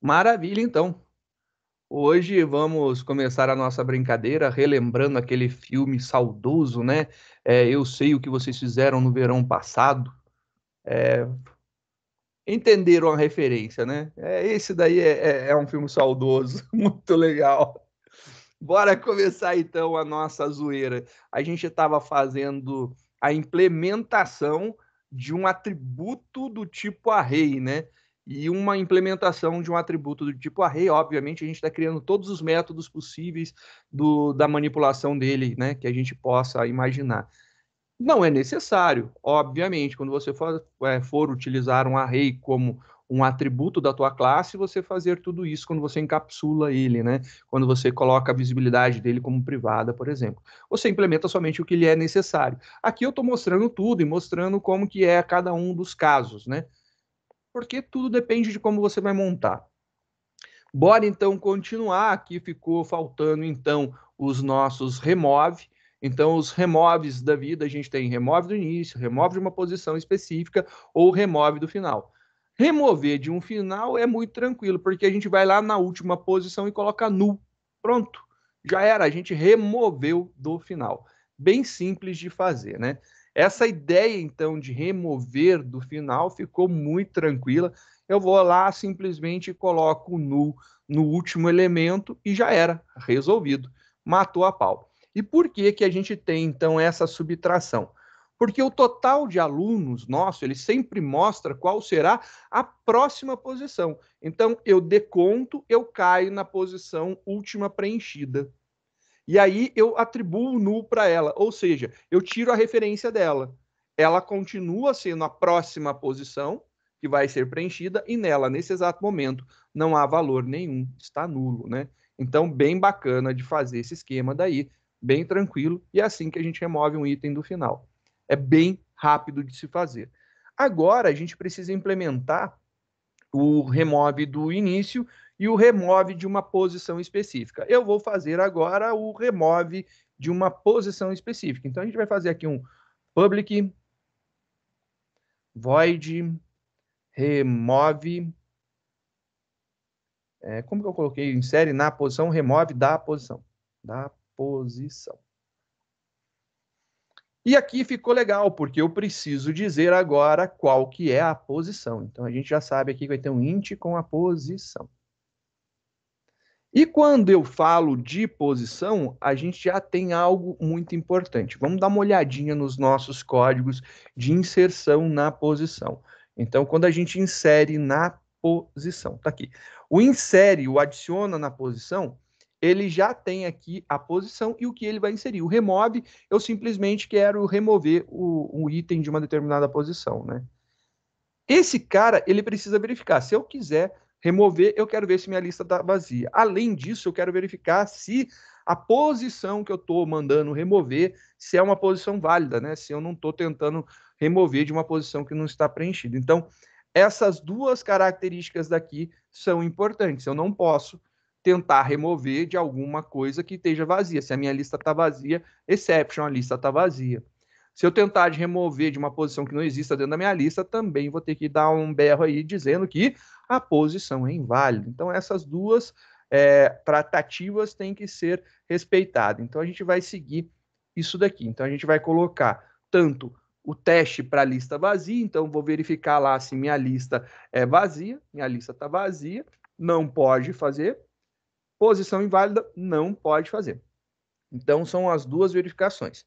Maravilha, então. Hoje vamos começar a nossa brincadeira relembrando aquele filme saudoso, né? É, eu sei o que vocês fizeram no verão passado. É, entenderam a referência, né? É, esse daí é, é, é um filme saudoso, muito legal. Bora começar então a nossa zoeira. A gente estava fazendo a implementação de um atributo do tipo array, né? E uma implementação de um atributo do tipo array, obviamente, a gente está criando todos os métodos possíveis do, da manipulação dele, né? Que a gente possa imaginar. Não é necessário, obviamente, quando você for, é, for utilizar um array como um atributo da tua classe, você fazer tudo isso quando você encapsula ele, né? Quando você coloca a visibilidade dele como privada, por exemplo. Você implementa somente o que lhe é necessário. Aqui eu estou mostrando tudo e mostrando como que é cada um dos casos, né? Porque tudo depende de como você vai montar. Bora então continuar. Aqui ficou faltando então os nossos remove. Então, os removes da vida, a gente tem remove do início, remove de uma posição específica ou remove do final. Remover de um final é muito tranquilo, porque a gente vai lá na última posição e coloca null. Pronto, já era, a gente removeu do final. Bem simples de fazer, né? Essa ideia, então, de remover do final ficou muito tranquila. Eu vou lá, simplesmente coloco o null no último elemento e já era, resolvido. Matou a pau. E por que, que a gente tem, então, essa subtração? Porque o total de alunos nosso, ele sempre mostra qual será a próxima posição. Então, eu deconto, eu caio na posição última preenchida. E aí eu atribuo o null para ela, ou seja, eu tiro a referência dela. Ela continua sendo a próxima posição que vai ser preenchida e nela, nesse exato momento, não há valor nenhum, está nulo, né? Então, bem bacana de fazer esse esquema daí, bem tranquilo, e é assim que a gente remove um item do final. É bem rápido de se fazer. Agora a gente precisa implementar o remove do início e o remove de uma posição específica. Eu vou fazer agora o remove de uma posição específica. Então a gente vai fazer aqui um public void remove é, como que eu coloquei? Insere na posição, remove da posição. Da posição. E aqui ficou legal, porque eu preciso dizer agora qual que é a posição. Então, a gente já sabe aqui que vai ter um int com a posição. E quando eu falo de posição, a gente já tem algo muito importante. Vamos dar uma olhadinha nos nossos códigos de inserção na posição. Então, quando a gente insere na posição, tá aqui. O insere, o adiciona na posição, ele já tem aqui a posição e o que ele vai inserir. O remove, eu simplesmente quero remover o, item de uma determinada posição, né? Esse cara, ele precisa verificar. Se eu quiser remover, eu quero ver se minha lista está vazia. Além disso, eu quero verificar se a posição que eu estou mandando remover, se é uma posição válida, né? Se eu não estou tentando remover de uma posição que não está preenchida. Então, essas duas características daqui são importantes. Eu não posso tentar remover de alguma coisa que esteja vazia. Se a minha lista está vazia, exception, a lista está vazia. Se eu tentar de remover de uma posição que não exista dentro da minha lista, também vou ter que dar um berro aí dizendo que a posição é inválida. Então, essas duas é, tratativas têm que ser respeitadas. Então, a gente vai seguir isso daqui. Então, a gente vai colocar tanto o teste para lista vazia, então vou verificar lá se minha lista é vazia, minha lista está vazia, não pode fazer, Posição inválida, não pode fazer. Então, são as duas verificações.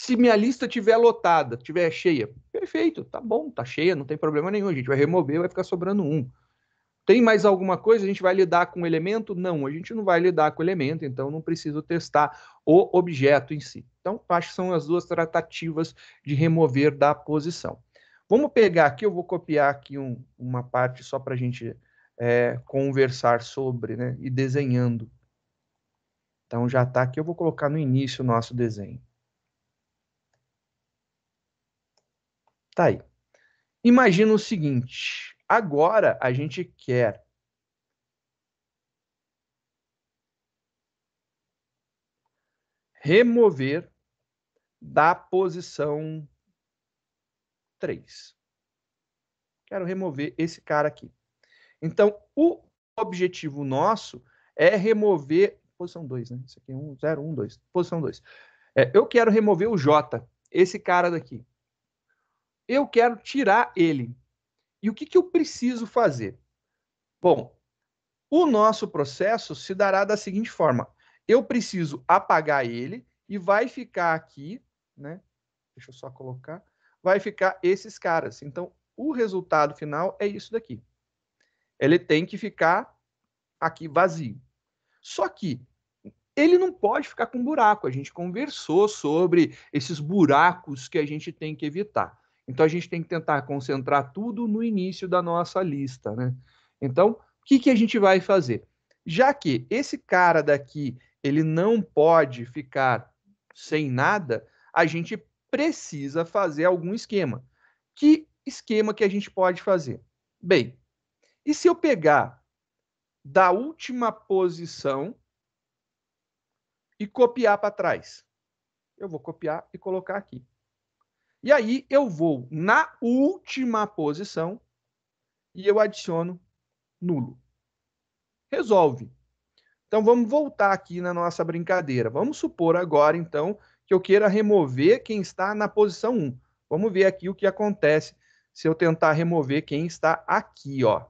Se minha lista estiver lotada, estiver cheia, perfeito, tá bom, tá cheia, não tem problema nenhum. A gente vai remover, vai ficar sobrando um. Tem mais alguma coisa? A gente vai lidar com o elemento? Não, a gente não vai lidar com o elemento, então não preciso testar o objeto em si. Então, acho que são as duas tratativas de remover da posição. Vamos pegar aqui, eu vou copiar aqui um, uma parte só para a gente é, conversar sobre, né? E desenhando. Então já está aqui, eu vou colocar no início o nosso desenho. Tá aí. Imagina o seguinte, agora a gente quer remover da posição 3. Quero remover esse cara aqui. Então, o objetivo nosso é remover. Posição 2, né? Isso aqui é 1, 0, 1, 2. Posição 2. É, eu quero remover o J, esse cara daqui. Eu quero tirar ele. E o que, que eu preciso fazer? Bom, o nosso processo se dará da seguinte forma: eu preciso apagar ele e vai ficar aqui, né? Deixa eu só colocar. Vai ficar esses caras. Então, o resultado final é isso daqui. Ele tem que ficar aqui vazio. Só que ele não pode ficar com buraco. A gente conversou sobre esses buracos que a gente tem que evitar. Então a gente tem que tentar concentrar tudo no início da nossa lista, né? Então, o que, que a gente vai fazer? Já que esse cara daqui, ele não pode ficar sem nada, a gente precisa fazer algum esquema. Que esquema que a gente pode fazer? Bem, e se eu pegar da última posição e copiar para trás? Eu vou copiar e colocar aqui. E aí eu vou na última posição e eu adiciono nulo. Resolve. Então vamos voltar aqui na nossa brincadeira. Vamos supor agora então que eu queira remover quem está na posição 1. Vamos ver aqui o que acontece se eu tentar remover quem está aqui, ó.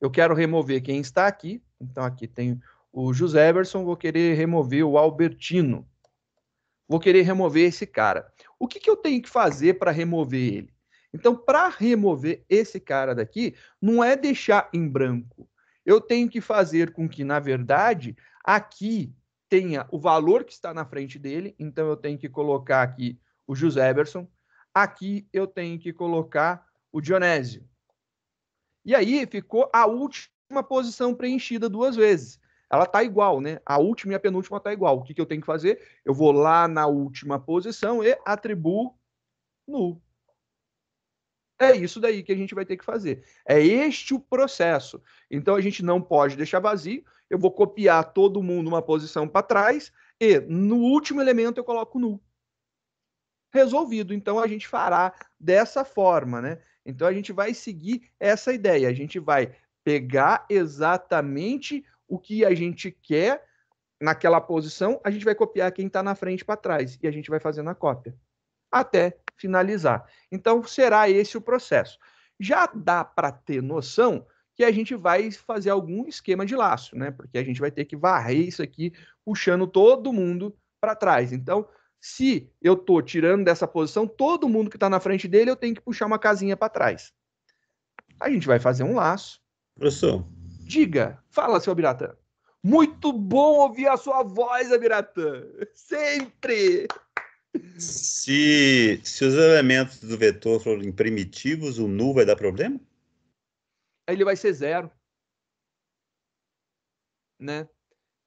Eu quero remover quem está aqui. Então aqui tem o José Everson, vou querer remover o Albertino. Vou querer remover esse cara. O que, que eu tenho que fazer para remover ele? Então, para remover esse cara daqui, não é deixar em branco. Eu tenho que fazer com que, na verdade, aqui tenha o valor que está na frente dele. Então, eu tenho que colocar aqui o José Everson. Aqui eu tenho que colocar o Dionésio. E aí ficou a última posição preenchida duas vezes ela está igual, né? A última e a penúltima está igual. O que, que eu tenho que fazer? Eu vou lá na última posição e atribuo nulo. É isso daí que a gente vai ter que fazer. É este o processo. Então a gente não pode deixar vazio. Eu vou copiar todo mundo uma posição para trás e no último elemento eu coloco nulo. Resolvido. Então a gente fará dessa forma, né? Então a gente vai seguir essa ideia. A gente vai pegar exatamente o que a gente quer naquela posição, a gente vai copiar quem está na frente para trás e a gente vai fazendo a cópia até finalizar. Então, será esse o processo. Já dá para ter noção que a gente vai fazer algum esquema de laço, né? Porque a gente vai ter que varrer isso aqui, puxando todo mundo para trás. Então, se eu estou tirando dessa posição, todo mundo que está na frente dele, eu tenho que puxar uma casinha para trás. A gente vai fazer um laço. Professor, Diga, fala, seu Abiratã. Muito bom ouvir a sua voz, Abiratã. Sempre! Se, se os elementos do vetor forem primitivos, o nu vai dar problema? Ele vai ser zero. Né?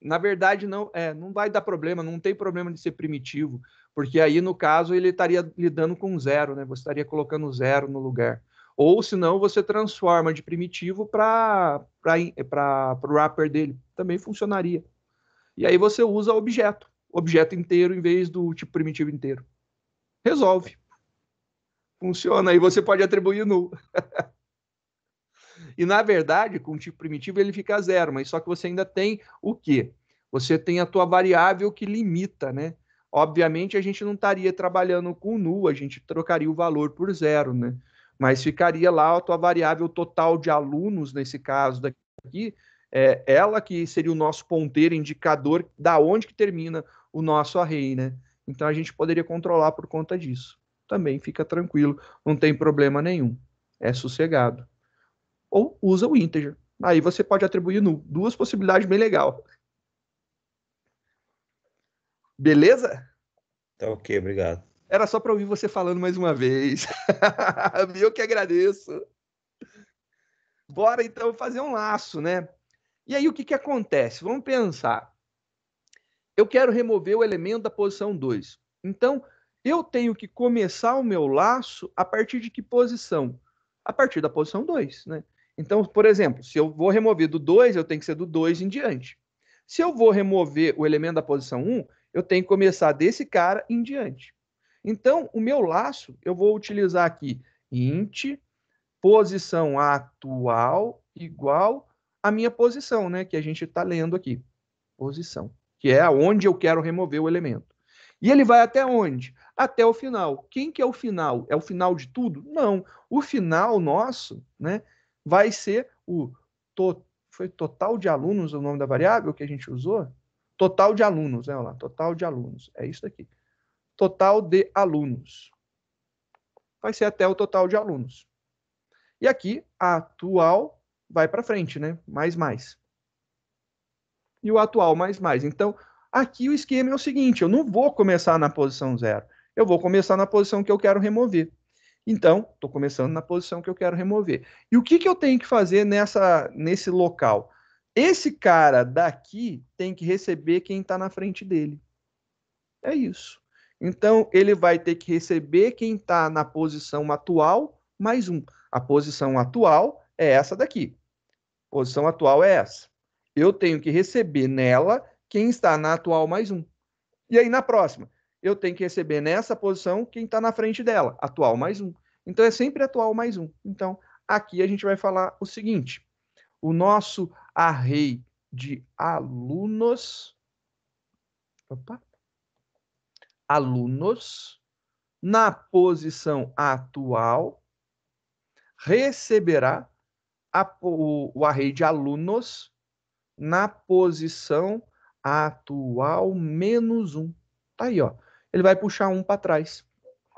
Na verdade, não, é, não vai dar problema, não tem problema de ser primitivo, porque aí, no caso, ele estaria lidando com zero, né? Você estaria colocando zero no lugar. Ou senão você transforma de primitivo para o wrapper dele. Também funcionaria. E aí você usa objeto. Objeto inteiro em vez do tipo primitivo inteiro. Resolve. Funciona. Aí você pode atribuir null. e na verdade, com o tipo primitivo ele fica zero, mas só que você ainda tem o quê? Você tem a tua variável que limita, né? Obviamente a gente não estaria trabalhando com null, a gente trocaria o valor por zero, né? Mas ficaria lá a tua variável total de alunos, nesse caso daqui, é, ela que seria o nosso ponteiro, indicador da onde que termina o nosso array, né? Então a gente poderia controlar por conta disso. Também fica tranquilo, não tem problema nenhum. É sossegado. Ou usa o integer. Aí você pode atribuir null. Duas possibilidades bem legal. Beleza? Tá ok, obrigado. Era só para ouvir você falando mais uma vez. Eu que agradeço. Bora então fazer um laço, né? E aí o que, que acontece? Vamos pensar. Eu quero remover o elemento da posição 2. Então, eu tenho que começar o meu laço a partir de que posição? A partir da posição 2, né? Então, por exemplo, se eu vou remover do 2, eu tenho que ser do 2 em diante. Se eu vou remover o elemento da posição 1, um, eu tenho que começar desse cara em diante. Então, o meu laço, eu vou utilizar aqui int posição atual igual a minha posição, né? Que a gente está lendo aqui. Posição. Que é onde eu quero remover o elemento. E ele vai até onde? Até o final. Quem que é o final? É o final de tudo? Não. O final nosso, né? Vai ser o to, foi total de alunos o nome da variável que a gente usou? Total de alunos, né? Olha lá, total de alunos. É isso aqui. Total de alunos. Vai ser até o total de alunos. E aqui, a atual vai para frente, né? Mais, mais. E o atual, mais, mais. Então, aqui o esquema é o seguinte: eu não vou começar na posição zero. Eu vou começar na posição que eu quero remover. Então, estou começando na posição que eu quero remover. E o que, que eu tenho que fazer nessa, nesse local? Esse cara daqui tem que receber quem está na frente dele. É isso. Então, ele vai ter que receber quem está na posição atual mais um. A posição atual é essa daqui. Posição atual é essa. Eu tenho que receber nela quem está na atual mais um. E aí, na próxima, eu tenho que receber nessa posição quem está na frente dela, atual mais um. Então, é sempre atual mais um. Então, aqui a gente vai falar o seguinte: o nosso array de alunos. Opa, alunos na posição atual receberá a, o, o array de alunos na posição atual menos um. Tá aí, ó. Ele vai puxar um para trás.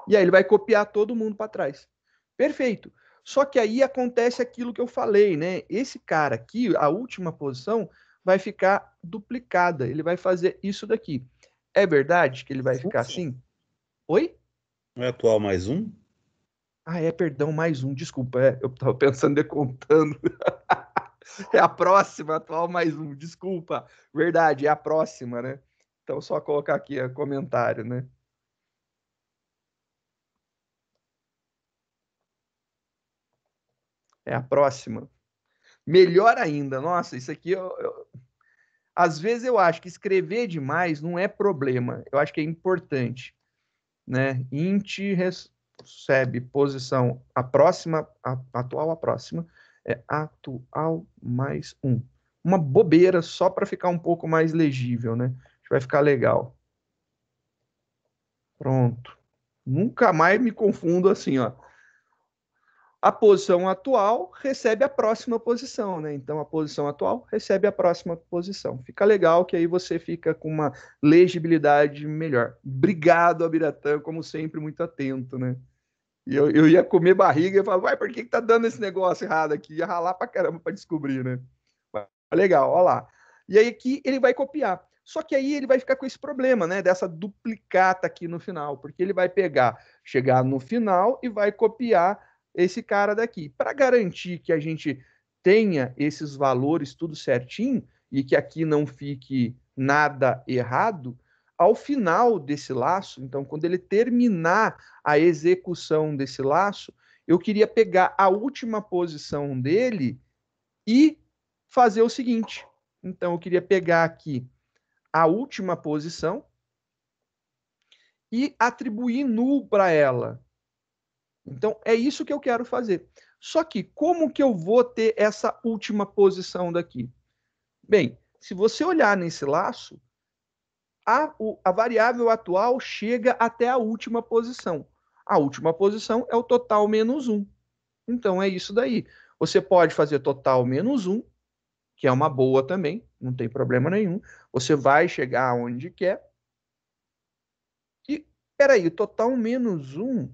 E aí ele vai copiar todo mundo para trás. Perfeito. Só que aí acontece aquilo que eu falei, né? Esse cara aqui, a última posição, vai ficar duplicada. Ele vai fazer isso daqui. É verdade que ele vai ficar assim? Oi? Não é atual mais um? Ah, é, perdão, mais um, desculpa. É, eu estava pensando decontando. é a próxima, atual mais um, desculpa. Verdade, é a próxima, né? Então, só colocar aqui o comentário, né? É a próxima. Melhor ainda, nossa, isso aqui eu, eu... às vezes eu acho que escrever demais não é problema. Eu acho que é importante, né? Int recebe posição a próxima, a, atual a próxima é atual mais um. Uma bobeira só para ficar um pouco mais legível, né? Vai ficar legal. Pronto. Nunca mais me confundo assim, ó a posição atual recebe a próxima posição, né? Então a posição atual recebe a próxima posição. Fica legal que aí você fica com uma legibilidade melhor. Obrigado, Abiratã, como sempre, muito atento, né? E eu, eu ia comer barriga e falar, vai, por que, que tá dando esse negócio errado aqui? Ia ralar pra caramba pra descobrir, né? Mas, legal, ó lá. E aí aqui ele vai copiar. Só que aí ele vai ficar com esse problema, né? Dessa duplicata aqui no final, porque ele vai pegar, chegar no final e vai copiar esse cara daqui. Para garantir que a gente tenha esses valores tudo certinho e que aqui não fique nada errado, ao final desse laço, então quando ele terminar a execução desse laço, eu queria pegar a última posição dele e fazer o seguinte. Então eu queria pegar aqui a última posição e atribuir null para ela. Então, é isso que eu quero fazer. Só que como que eu vou ter essa última posição daqui? Bem, se você olhar nesse laço, a, o, a variável atual chega até a última posição. A última posição é o total menos 1. Então, é isso daí. Você pode fazer total menos 1, que é uma boa também, não tem problema nenhum. Você vai chegar onde quer. E, peraí, total menos 1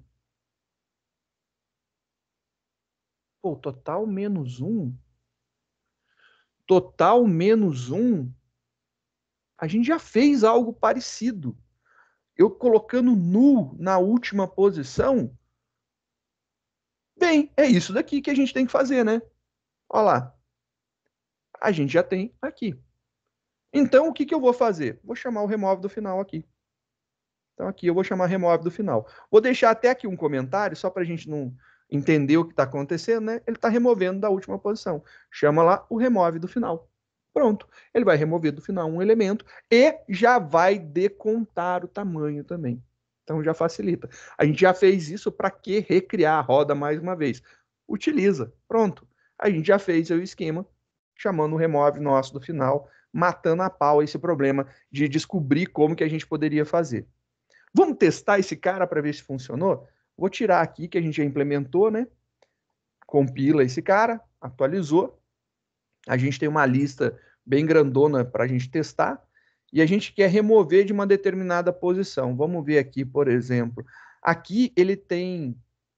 Pô, total menos um. Total menos um. A gente já fez algo parecido. Eu colocando nu na última posição. Bem, é isso daqui que a gente tem que fazer, né? Olha lá. A gente já tem aqui. Então, o que, que eu vou fazer? Vou chamar o remove do final aqui. Então, aqui eu vou chamar remove do final. Vou deixar até aqui um comentário, só para a gente não, entender o que está acontecendo, né? Ele está removendo da última posição. Chama lá o remove do final. Pronto. Ele vai remover do final um elemento e já vai decontar o tamanho também. Então já facilita. A gente já fez isso para que recriar a roda mais uma vez? Utiliza. Pronto. A gente já fez o esquema chamando o remove nosso do final, matando a pau esse problema de descobrir como que a gente poderia fazer. Vamos testar esse cara para ver se funcionou? Vou tirar aqui que a gente já implementou, né? Compila esse cara, atualizou. A gente tem uma lista bem grandona para a gente testar e a gente quer remover de uma determinada posição. Vamos ver aqui, por exemplo. Aqui ele tem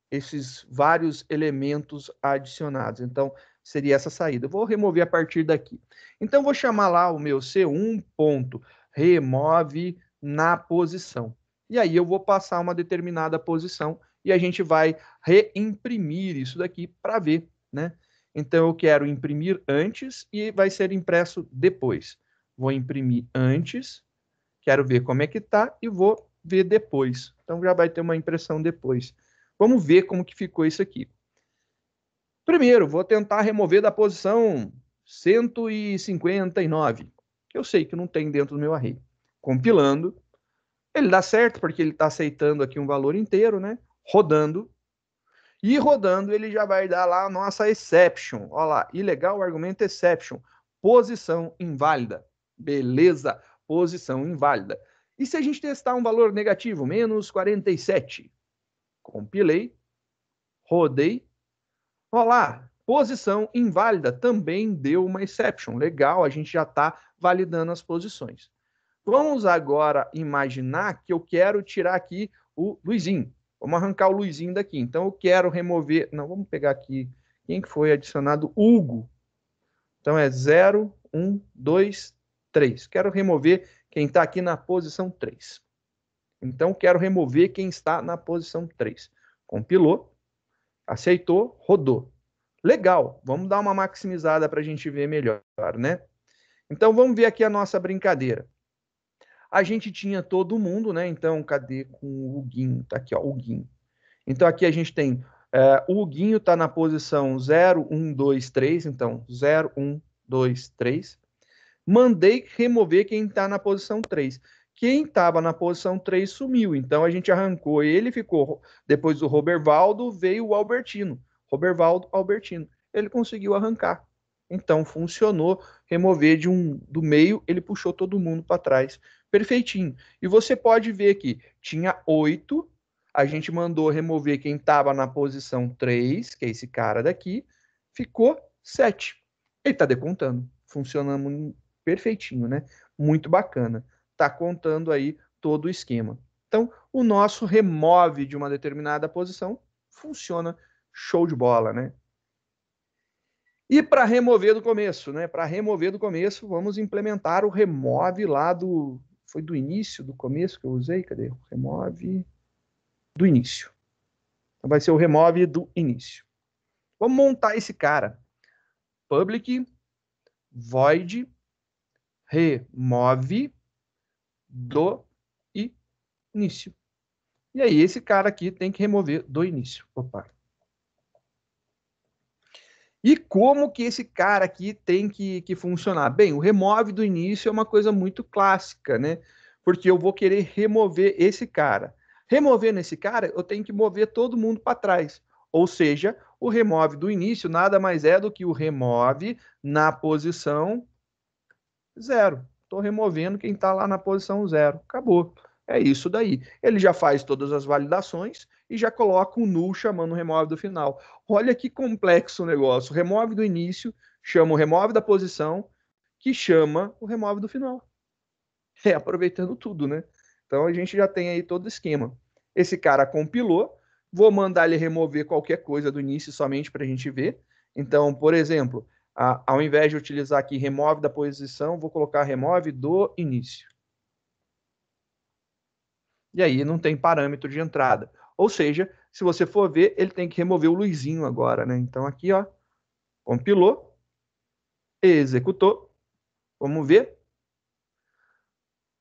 esses vários elementos adicionados. Então, seria essa saída. Eu vou remover a partir daqui. Então, vou chamar lá o meu C1 ponto remove na posição. E aí eu vou passar uma determinada posição e a gente vai reimprimir isso daqui para ver, né? Então eu quero imprimir antes e vai ser impresso depois. Vou imprimir antes, quero ver como é que tá e vou ver depois. Então já vai ter uma impressão depois. Vamos ver como que ficou isso aqui. Primeiro, vou tentar remover da posição 159, que eu sei que não tem dentro do meu array. Compilando, ele dá certo porque ele está aceitando aqui um valor inteiro, né? Rodando. E rodando, ele já vai dar lá a nossa exception. Olha lá, ilegal argumento exception. Posição inválida. Beleza, posição inválida. E se a gente testar um valor negativo, menos 47? Compilei, rodei. Olha lá, posição inválida também deu uma exception. Legal, a gente já está validando as posições. Vamos agora imaginar que eu quero tirar aqui o Luizinho. Vamos arrancar o Luizinho daqui. Então, eu quero remover... Não, vamos pegar aqui... Quem que foi adicionado? Hugo. Então, é 0, 1, 2, 3. Quero remover quem está aqui na posição 3. Então, quero remover quem está na posição 3. Compilou, aceitou, rodou. Legal, vamos dar uma maximizada para a gente ver melhor, né? Então, vamos ver aqui a nossa brincadeira. A gente tinha todo mundo, né? Então, cadê com o Huguinho? Tá aqui, ó, o Huguinho. Então, aqui a gente tem é, o Huguinho está na posição 0, 1, 2, 3. Então, 0, 1, 2, 3. Mandei remover quem está na posição 3. Quem estava na posição 3 sumiu. Então, a gente arrancou ele, ficou. Depois do Robervaldo, veio o Albertino. Robervaldo, Albertino. Ele conseguiu arrancar. Então, funcionou. Remover de um do meio, ele puxou todo mundo para trás perfeitinho. E você pode ver que tinha oito, a gente mandou remover quem estava na posição 3, que é esse cara daqui, ficou 7. Ele está decontando, funcionando perfeitinho, né? Muito bacana. Está contando aí todo o esquema. Então, o nosso remove de uma determinada posição funciona show de bola, né? E para remover do começo, né? Para remover do começo, vamos implementar o remove lá do, foi do início, do começo que eu usei? Cadê? Remove do início. Então vai ser o remove do início. Vamos montar esse cara. Public void remove do início. E aí esse cara aqui tem que remover do início. Opa. E como que esse cara aqui tem que, que funcionar? Bem, o remove do início é uma coisa muito clássica, né? Porque eu vou querer remover esse cara. Removendo esse cara, eu tenho que mover todo mundo para trás. Ou seja, o remove do início nada mais é do que o remove na posição zero. Estou removendo quem está lá na posição zero. Acabou. É isso daí. Ele já faz todas as validações e já coloca um null chamando o remove do final. Olha que complexo o negócio. Remove do início, chama o remove da posição, que chama o remove do final. É, aproveitando tudo, né? Então a gente já tem aí todo o esquema. Esse cara compilou, vou mandar ele remover qualquer coisa do início somente para a gente ver. Então, por exemplo, a, ao invés de utilizar aqui remove da posição, vou colocar remove do início. E aí não tem parâmetro de entrada. Ou seja, se você for ver, ele tem que remover o Luizinho agora, né? Então aqui, ó, compilou, executou. Vamos ver.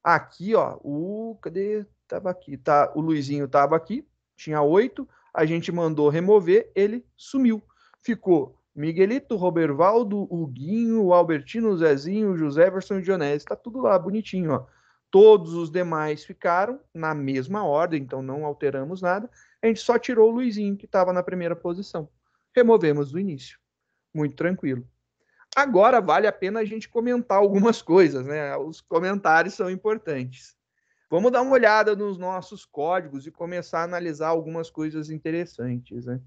Aqui, ó, o cadê? Tava aqui, tá? O Luizinho tava aqui, tinha oito. A gente mandou remover, ele sumiu. Ficou Miguelito, Robervaldo, Huguinho, Albertino, Zezinho, José Everson e Dionésio. Tá tudo lá bonitinho, ó. Todos os demais ficaram na mesma ordem, então não alteramos nada. A gente só tirou o Luizinho, que estava na primeira posição. Removemos do início. Muito tranquilo. Agora vale a pena a gente comentar algumas coisas, né? Os comentários são importantes. Vamos dar uma olhada nos nossos códigos e começar a analisar algumas coisas interessantes, né?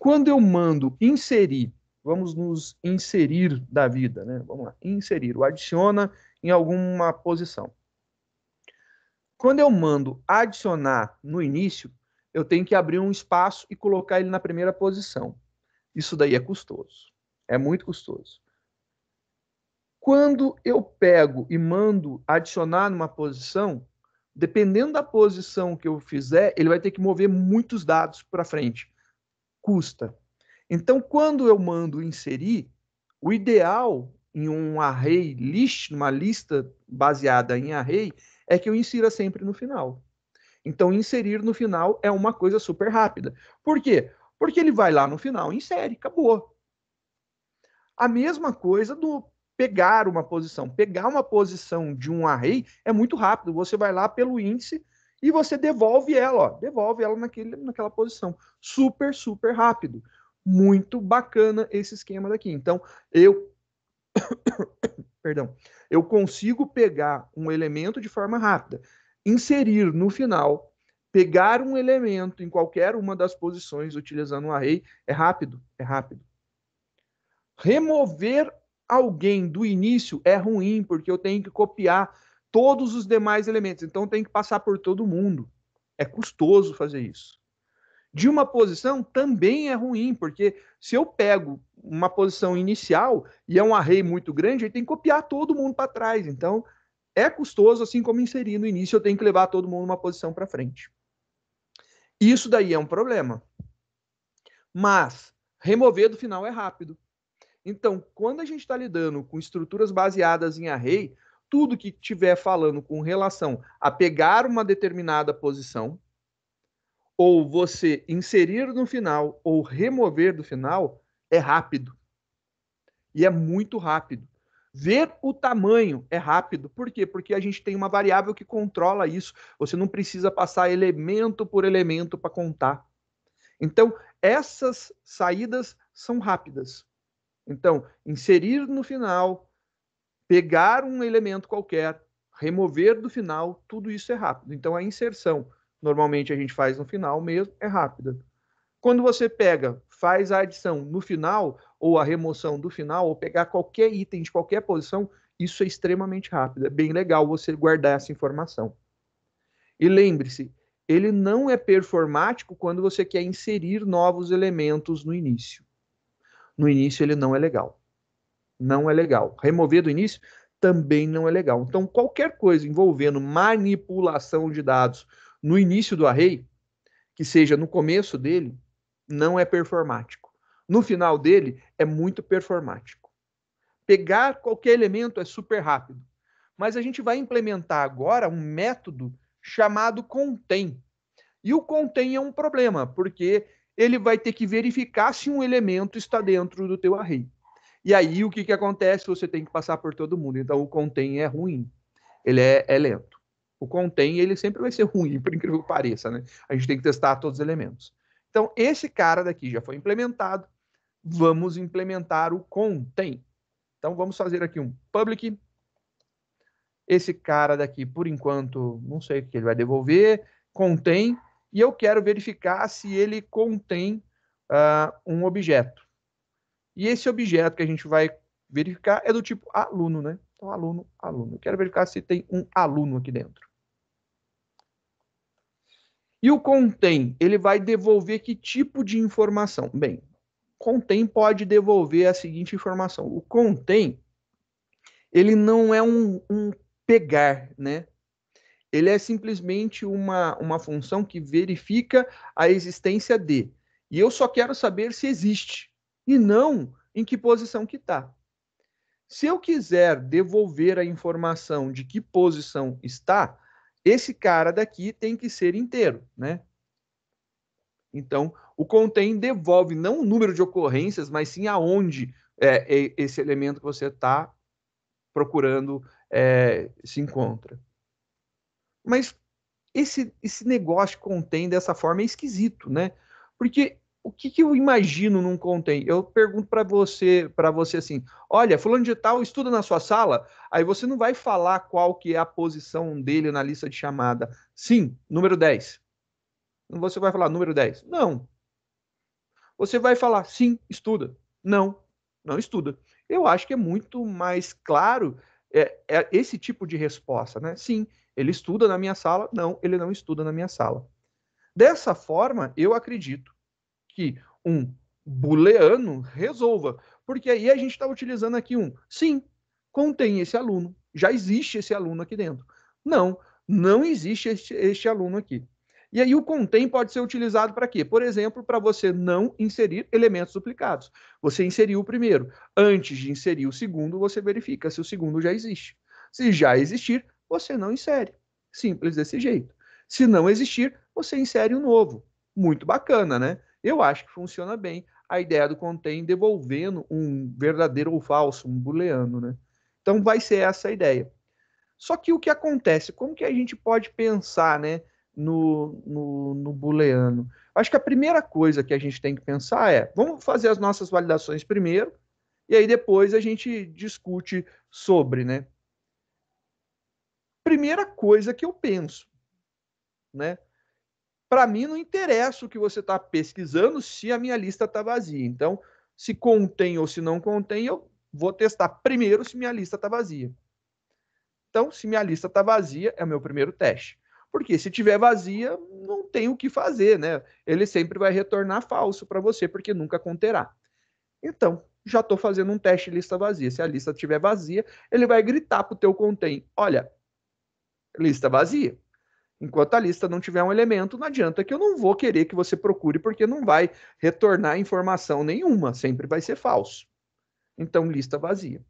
Quando eu mando inserir, vamos nos inserir da vida, né? Vamos lá, inserir, o adiciona em alguma posição. Quando eu mando adicionar no início, eu tenho que abrir um espaço e colocar ele na primeira posição. Isso daí é custoso. É muito custoso. Quando eu pego e mando adicionar numa posição, dependendo da posição que eu fizer, ele vai ter que mover muitos dados para frente. Custa. Então, quando eu mando inserir, o ideal em um array list, numa lista baseada em array, é que eu insira sempre no final. Então, inserir no final é uma coisa super rápida. Por quê? Porque ele vai lá no final, insere, acabou. A mesma coisa do pegar uma posição. Pegar uma posição de um array é muito rápido. Você vai lá pelo índice e você devolve ela, ó, devolve ela naquele, naquela posição. Super, super rápido. Muito bacana esse esquema daqui. Então, eu perdão, eu consigo pegar um elemento de forma rápida inserir no final, pegar um elemento em qualquer uma das posições utilizando um array, é rápido, é rápido. Remover alguém do início é ruim, porque eu tenho que copiar todos os demais elementos, então tem que passar por todo mundo. É custoso fazer isso. De uma posição também é ruim, porque se eu pego uma posição inicial e é um array muito grande, aí tem que copiar todo mundo para trás. Então, é custoso, assim como inserir no início, eu tenho que levar todo mundo uma posição para frente. Isso daí é um problema. Mas remover do final é rápido. Então, quando a gente está lidando com estruturas baseadas em array, tudo que estiver falando com relação a pegar uma determinada posição, ou você inserir no final, ou remover do final, é rápido. E é muito rápido. Ver o tamanho é rápido. Por quê? Porque a gente tem uma variável que controla isso. Você não precisa passar elemento por elemento para contar. Então, essas saídas são rápidas. Então, inserir no final, pegar um elemento qualquer, remover do final, tudo isso é rápido. Então, a inserção, normalmente a gente faz no final mesmo, é rápida. Quando você pega, faz a adição no final, ou a remoção do final, ou pegar qualquer item de qualquer posição, isso é extremamente rápido. É bem legal você guardar essa informação. E lembre-se, ele não é performático quando você quer inserir novos elementos no início. No início ele não é legal. Não é legal. Remover do início também não é legal. Então, qualquer coisa envolvendo manipulação de dados no início do array, que seja no começo dele, não é performático no final dele é muito performático. Pegar qualquer elemento é super rápido. Mas a gente vai implementar agora um método chamado contém. E o contém é um problema, porque ele vai ter que verificar se um elemento está dentro do teu array. E aí o que, que acontece? Você tem que passar por todo mundo. Então o contém é ruim. Ele é, é lento. O contém ele sempre vai ser ruim, por incrível que pareça, né? A gente tem que testar todos os elementos. Então, esse cara daqui já foi implementado. Vamos implementar o contém. Então, vamos fazer aqui um public. Esse cara daqui, por enquanto, não sei o que ele vai devolver. Contém. E eu quero verificar se ele contém uh, um objeto. E esse objeto que a gente vai verificar é do tipo aluno, né? Então, aluno, aluno. Eu quero verificar se tem um aluno aqui dentro. E o contém, ele vai devolver que tipo de informação? Bem, contém pode devolver a seguinte informação. O contém, ele não é um, um pegar, né? Ele é simplesmente uma, uma função que verifica a existência de. E eu só quero saber se existe, e não em que posição que está. Se eu quiser devolver a informação de que posição está, esse cara daqui tem que ser inteiro, né? Então, o contém devolve não o número de ocorrências, mas sim aonde é, é esse elemento que você está procurando é, se encontra. Mas esse, esse negócio contém dessa forma é esquisito, né? Porque o que, que eu imagino num contém? Eu pergunto para você, para você assim, olha, fulano de tal estuda na sua sala, aí você não vai falar qual que é a posição dele na lista de chamada. Sim, número 10. Você vai falar número 10. Não. Você vai falar sim, estuda. Não, não estuda. Eu acho que é muito mais claro é, é esse tipo de resposta, né? Sim, ele estuda na minha sala. Não, ele não estuda na minha sala. Dessa forma, eu acredito que um booleano resolva, porque aí a gente está utilizando aqui um sim, contém esse aluno, já existe esse aluno aqui dentro. Não, não existe este, este aluno aqui. E aí o contém pode ser utilizado para quê? Por exemplo, para você não inserir elementos duplicados. Você inseriu o primeiro. Antes de inserir o segundo, você verifica se o segundo já existe. Se já existir, você não insere. Simples desse jeito. Se não existir, você insere um novo. Muito bacana, né? Eu acho que funciona bem a ideia do contém devolvendo um verdadeiro ou falso, um booleano, né? Então vai ser essa a ideia. Só que o que acontece? Como que a gente pode pensar, né? no, no, no booleano? Acho que a primeira coisa que a gente tem que pensar é: vamos fazer as nossas validações primeiro, e aí depois a gente discute sobre, né? Primeira coisa que eu penso, né? Para mim não interessa o que você está pesquisando se a minha lista está vazia. Então, se contém ou se não contém, eu vou testar primeiro se minha lista está vazia. Então, se minha lista está vazia, é o meu primeiro teste. Porque se tiver vazia, não tem o que fazer, né? Ele sempre vai retornar falso para você, porque nunca conterá. Então, já estou fazendo um teste de lista vazia. Se a lista estiver vazia, ele vai gritar para o teu contém, olha, lista vazia. Enquanto a lista não tiver um elemento, não adianta que eu não vou querer que você procure, porque não vai retornar informação nenhuma, sempre vai ser falso. Então, lista vazia.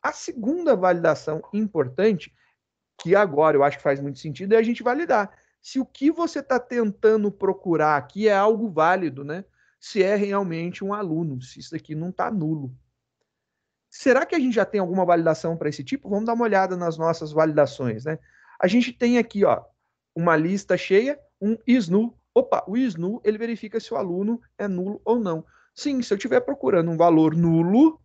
A segunda validação importante que agora eu acho que faz muito sentido, é a gente validar. Se o que você está tentando procurar aqui é algo válido, né? Se é realmente um aluno, se isso aqui não está nulo. Será que a gente já tem alguma validação para esse tipo? Vamos dar uma olhada nas nossas validações, né? A gente tem aqui, ó, uma lista cheia, um isNull. Opa, o isNull, ele verifica se o aluno é nulo ou não. Sim, se eu estiver procurando um valor nulo,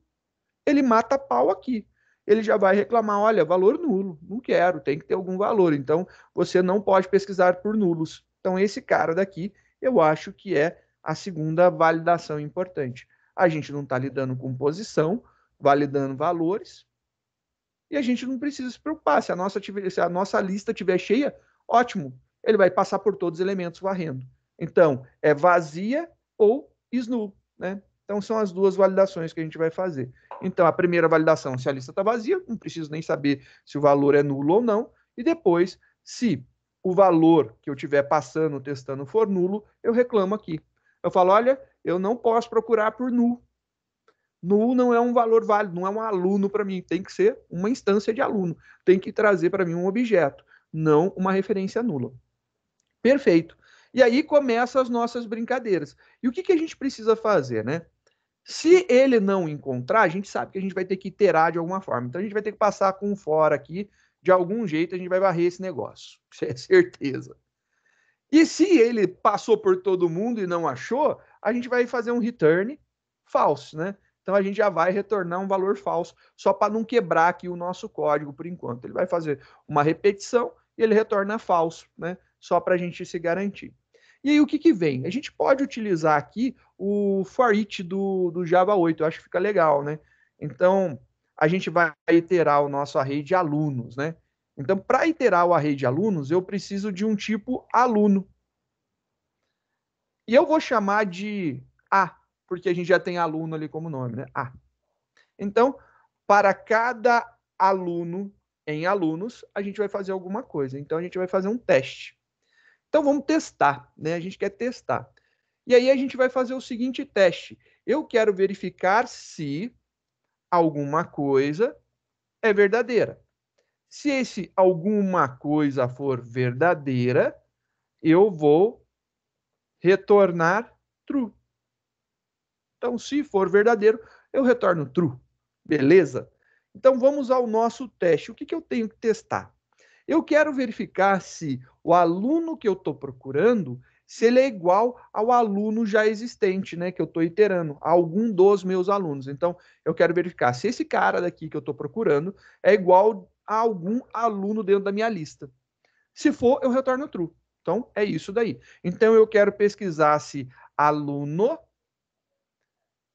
ele mata pau aqui ele já vai reclamar: olha, valor nulo, não quero, tem que ter algum valor. Então, você não pode pesquisar por nulos. Então, esse cara daqui, eu acho que é a segunda validação importante. A gente não está lidando com posição, validando valores, e a gente não precisa se preocupar. Se a nossa, se a nossa lista estiver cheia, ótimo, ele vai passar por todos os elementos varrendo. Então, é vazia ou snu, né? Então, são as duas validações que a gente vai fazer. Então, a primeira validação, se a lista está vazia, não preciso nem saber se o valor é nulo ou não. E depois, se o valor que eu estiver passando, testando, for nulo, eu reclamo aqui. Eu falo, olha, eu não posso procurar por null. Null não é um valor válido, não é um aluno para mim. Tem que ser uma instância de aluno. Tem que trazer para mim um objeto, não uma referência nula. Perfeito. E aí começam as nossas brincadeiras. E o que, que a gente precisa fazer, né? Se ele não encontrar, a gente sabe que a gente vai ter que iterar de alguma forma. Então a gente vai ter que passar com fora aqui, de algum jeito a gente vai varrer esse negócio. Isso é certeza. E se ele passou por todo mundo e não achou, a gente vai fazer um return falso, né? Então a gente já vai retornar um valor falso, só para não quebrar aqui o nosso código por enquanto. Ele vai fazer uma repetição e ele retorna falso, né? Só para a gente se garantir. E aí o que, que vem? A gente pode utilizar aqui o for each do, do Java 8, eu acho que fica legal, né? Então, a gente vai iterar o nosso array de alunos, né? Então, para iterar o array de alunos, eu preciso de um tipo aluno. E eu vou chamar de A, porque a gente já tem aluno ali como nome, né? A. Então, para cada aluno em alunos, a gente vai fazer alguma coisa. Então, a gente vai fazer um teste. Então vamos testar, né? A gente quer testar. E aí a gente vai fazer o seguinte teste. Eu quero verificar se alguma coisa é verdadeira. Se esse alguma coisa for verdadeira, eu vou retornar true. Então, se for verdadeiro, eu retorno true. Beleza? Então, vamos ao nosso teste. O que, que eu tenho que testar? Eu quero verificar se o aluno que eu estou procurando, se ele é igual ao aluno já existente, né? Que eu estou iterando, algum dos meus alunos. Então, eu quero verificar se esse cara daqui que eu estou procurando é igual a algum aluno dentro da minha lista. Se for, eu retorno true. Então, é isso daí. Então, eu quero pesquisar se aluno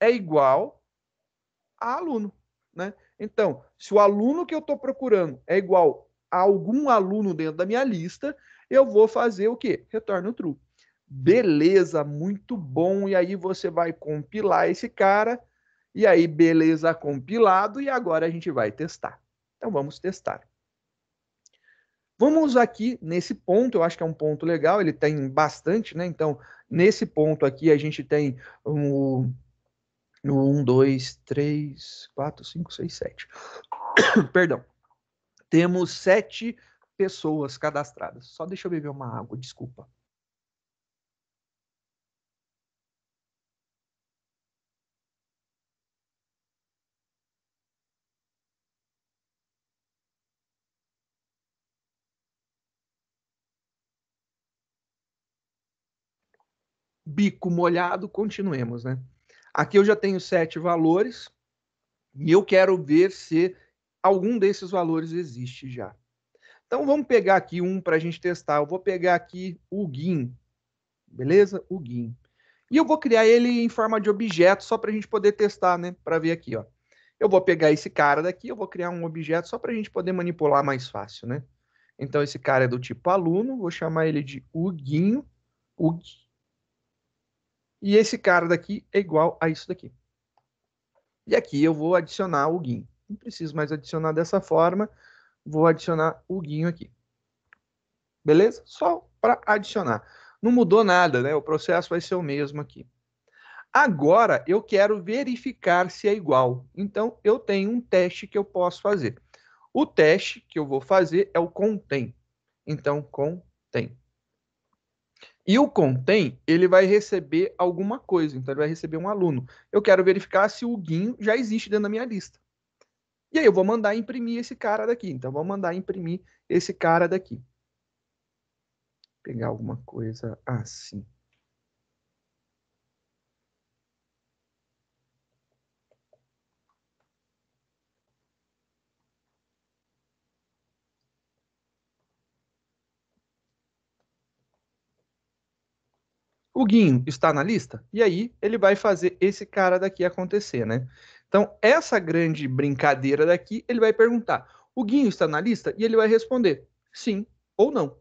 é igual a aluno, né? Então, se o aluno que eu estou procurando é igual a algum aluno dentro da minha lista, eu vou fazer o quê? Retorno true. Beleza, muito bom. E aí você vai compilar esse cara. E aí, beleza, compilado. E agora a gente vai testar. Então vamos testar. Vamos aqui nesse ponto, eu acho que é um ponto legal, ele tem bastante, né? Então, nesse ponto aqui, a gente tem um, um 2, 3, 4, 5, 6, 7. Perdão. Temos sete pessoas cadastradas. Só deixa eu beber uma água, desculpa. bico molhado, continuemos, né? Aqui eu já tenho sete valores e eu quero ver se algum desses valores existe já. Então vamos pegar aqui um para a gente testar. Eu vou pegar aqui o GIN, beleza? O GIN. E eu vou criar ele em forma de objeto só para a gente poder testar, né? Para ver aqui, ó. Eu vou pegar esse cara daqui, eu vou criar um objeto só para a gente poder manipular mais fácil, né? Então esse cara é do tipo aluno, vou chamar ele de Uguinho, Ug, e esse cara daqui é igual a isso daqui. E aqui eu vou adicionar o guinho. Não preciso mais adicionar dessa forma. Vou adicionar o guinho aqui. Beleza? Só para adicionar. Não mudou nada, né? O processo vai ser o mesmo aqui. Agora, eu quero verificar se é igual. Então, eu tenho um teste que eu posso fazer. O teste que eu vou fazer é o contém. Então, contém. E o contém, ele vai receber alguma coisa, então ele vai receber um aluno. Eu quero verificar se o Guinho já existe dentro da minha lista. E aí eu vou mandar imprimir esse cara daqui. Então vou mandar imprimir esse cara daqui. Pegar alguma coisa assim. O Guinho está na lista? E aí ele vai fazer esse cara daqui acontecer, né? Então, essa grande brincadeira daqui, ele vai perguntar: o Guinho está na lista? E ele vai responder sim ou não,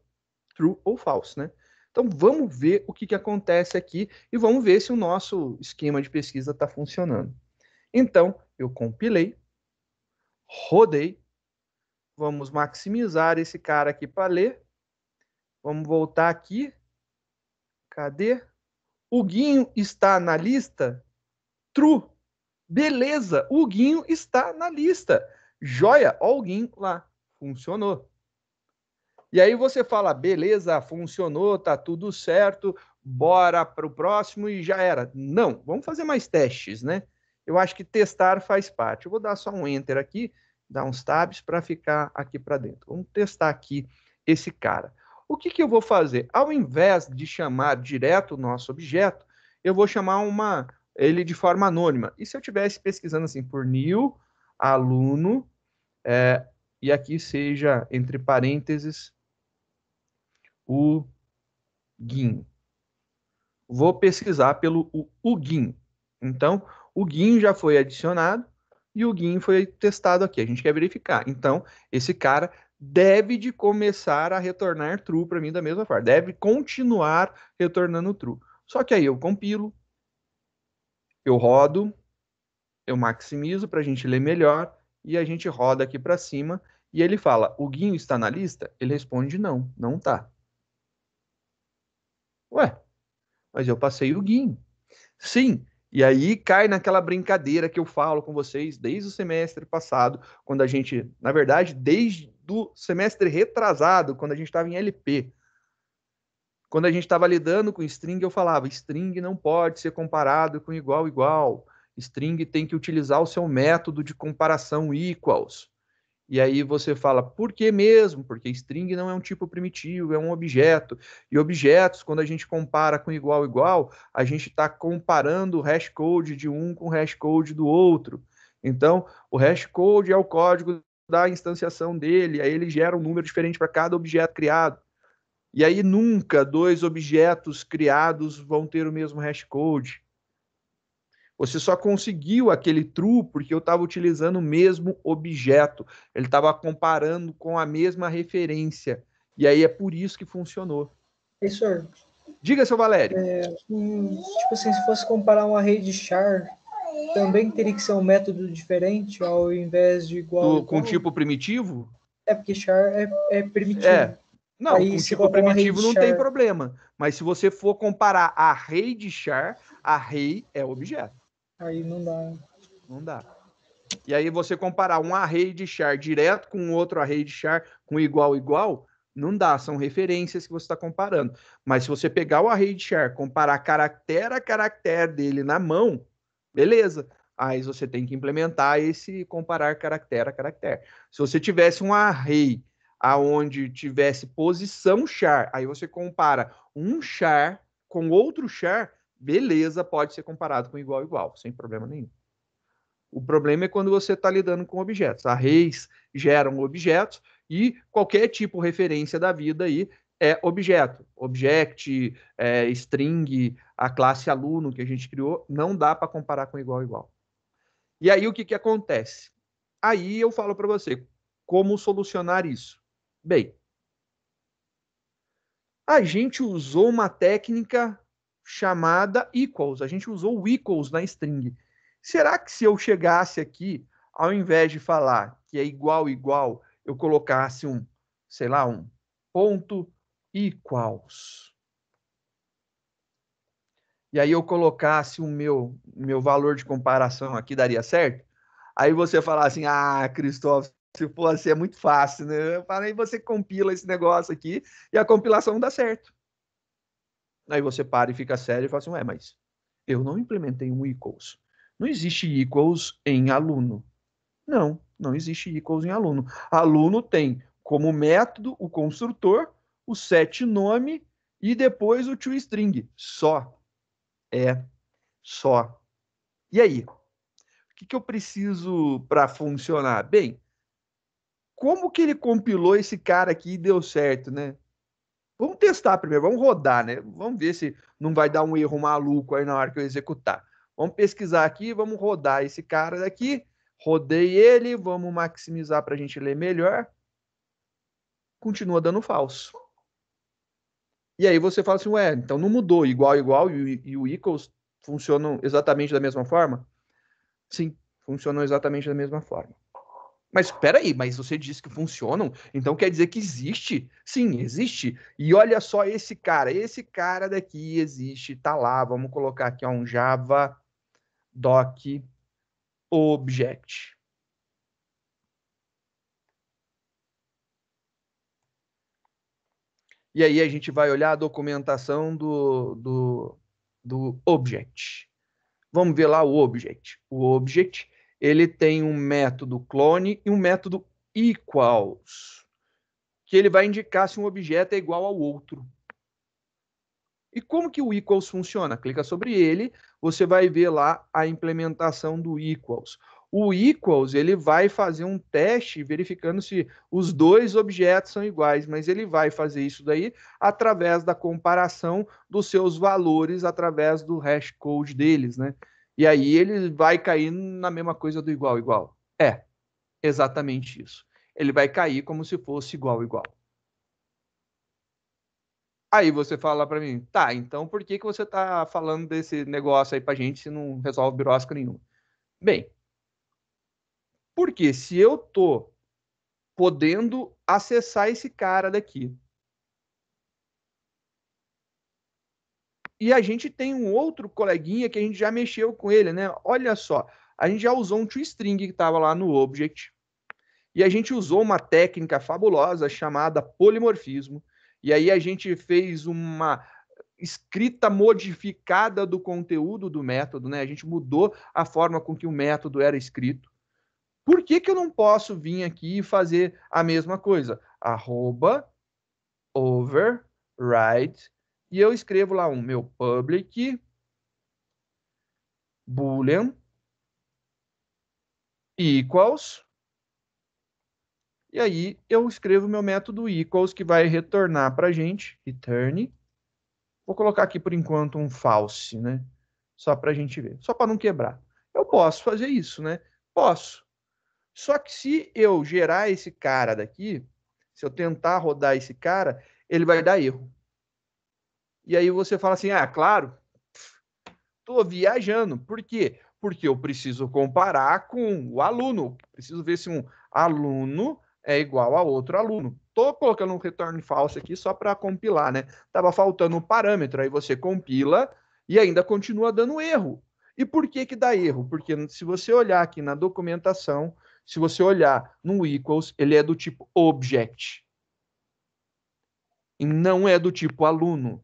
true ou false, né? Então, vamos ver o que, que acontece aqui e vamos ver se o nosso esquema de pesquisa está funcionando. Então, eu compilei, rodei, vamos maximizar esse cara aqui para ler, vamos voltar aqui, Cadê? O Guinho está na lista? True. Beleza, o Guinho está na lista. Joia, ó o Guinho lá. Funcionou. E aí você fala, beleza, funcionou, tá tudo certo, bora para o próximo e já era. Não, vamos fazer mais testes, né? Eu acho que testar faz parte. Eu vou dar só um enter aqui, dar uns tabs para ficar aqui para dentro. Vamos testar aqui esse cara. O que, que eu vou fazer? Ao invés de chamar direto o nosso objeto, eu vou chamar uma ele de forma anônima. E se eu estivesse pesquisando assim por new aluno, é, e aqui seja entre parênteses o GIN. Vou pesquisar pelo o, GIN. Então, o GIN já foi adicionado e o GIN foi testado aqui. A gente quer verificar. Então, esse cara deve de começar a retornar true para mim da mesma forma. Deve continuar retornando true. Só que aí eu compilo, eu rodo, eu maximizo para a gente ler melhor e a gente roda aqui para cima e ele fala: "O Guinho está na lista?" Ele responde: "Não, não está." Ué, mas eu passei o Guinho. Sim, e aí cai naquela brincadeira que eu falo com vocês desde o semestre passado, quando a gente, na verdade, desde do semestre retrasado, quando a gente estava em LP. Quando a gente estava lidando com string, eu falava: string não pode ser comparado com igual igual. String tem que utilizar o seu método de comparação equals. E aí você fala, por que mesmo? Porque string não é um tipo primitivo, é um objeto. E objetos, quando a gente compara com igual igual, a gente está comparando o hash code de um com o hash code do outro. Então, o hash code é o código da instanciação dele, aí ele gera um número diferente para cada objeto criado. E aí nunca dois objetos criados vão ter o mesmo hash code. Você só conseguiu aquele true porque eu estava utilizando o mesmo objeto. Ele estava comparando com a mesma referência. E aí é por isso que funcionou. Professor. Diga, seu Valério. É, hum, tipo assim, se fosse comparar uma rede char, também teria que ser um método diferente ao invés de igual. Do, com tipo primitivo? É, porque char é, é primitivo. É. Não, Aí, com tipo primitivo não char... tem problema. Mas se você for comparar a rede char, a rei é objeto. Aí não dá. Não dá. E aí você comparar um array de char direto com outro array de char com igual igual, não dá, são referências que você está comparando. Mas se você pegar o array de char, comparar caractere a caractere dele na mão, beleza. Aí você tem que implementar esse comparar caractere a caractere. Se você tivesse um array aonde tivesse posição char, aí você compara um char com outro char, beleza, pode ser comparado com igual igual, sem problema nenhum. O problema é quando você está lidando com objetos. Arrays geram objetos e qualquer tipo de referência da vida aí é objeto. Object, é, string, a classe aluno que a gente criou, não dá para comparar com igual igual. E aí o que, que acontece? Aí eu falo para você como solucionar isso. Bem, a gente usou uma técnica chamada equals. A gente usou o equals na string. Será que se eu chegasse aqui, ao invés de falar que é igual igual, eu colocasse um, sei lá, um ponto equals. E aí eu colocasse o meu meu valor de comparação aqui daria certo? Aí você falar assim: "Ah, Cristóvão, se for assim é muito fácil, né?" Eu falei, você compila esse negócio aqui e a compilação dá certo. Aí você para e fica sério e fala assim, ué, mas eu não implementei um equals. Não existe equals em aluno. Não, não existe equals em aluno. Aluno tem como método o construtor, o set nome e depois o toString. Só. É. Só. E aí? O que, que eu preciso para funcionar? Bem, como que ele compilou esse cara aqui e deu certo, né? Vamos testar primeiro, vamos rodar, né? Vamos ver se não vai dar um erro maluco aí na hora que eu executar. Vamos pesquisar aqui, vamos rodar esse cara daqui. Rodei ele, vamos maximizar para a gente ler melhor. Continua dando falso. E aí você fala assim, ué, então não mudou, igual, igual, e, e o equals funcionam exatamente da mesma forma? Sim, funcionam exatamente da mesma forma. Mas espera aí, mas você disse que funcionam, então quer dizer que existe? Sim, existe. E olha só esse cara, esse cara daqui existe, tá lá. Vamos colocar aqui ó, um Java doc object. E aí a gente vai olhar a documentação do, do, do object. Vamos ver lá o object. O object ele tem um método clone e um método equals, que ele vai indicar se um objeto é igual ao outro. E como que o equals funciona? Clica sobre ele, você vai ver lá a implementação do equals. O equals, ele vai fazer um teste verificando se os dois objetos são iguais, mas ele vai fazer isso daí através da comparação dos seus valores através do hash code deles, né? E aí ele vai cair na mesma coisa do igual igual. É, exatamente isso. Ele vai cair como se fosse igual igual. Aí você fala para mim, tá, então por que, que você tá falando desse negócio aí pra gente se não resolve birosca nenhuma? Bem, porque se eu tô podendo acessar esse cara daqui, E a gente tem um outro coleguinha que a gente já mexeu com ele, né? Olha só, a gente já usou um toString que estava lá no object. E a gente usou uma técnica fabulosa chamada polimorfismo. E aí a gente fez uma escrita modificada do conteúdo do método, né? A gente mudou a forma com que o método era escrito. Por que, que eu não posso vir aqui e fazer a mesma coisa? Arroba override e eu escrevo lá um meu public boolean equals e aí eu escrevo meu método equals que vai retornar para a gente return. Vou colocar aqui por enquanto um false né? Só para a gente ver só para não quebrar. Eu posso fazer isso né? Posso só que se eu gerar esse cara daqui se eu tentar rodar esse cara ele vai dar erro e aí você fala assim ah claro Estou viajando. Por quê? Porque eu preciso comparar com o aluno. Preciso ver se um aluno é igual a outro aluno. Estou colocando um return false aqui só para compilar, né? Tava faltando um parâmetro, aí você compila e ainda continua dando erro. E por que que dá erro? Porque se você olhar aqui na documentação, se você olhar no equals, ele é do tipo object. E não é do tipo aluno.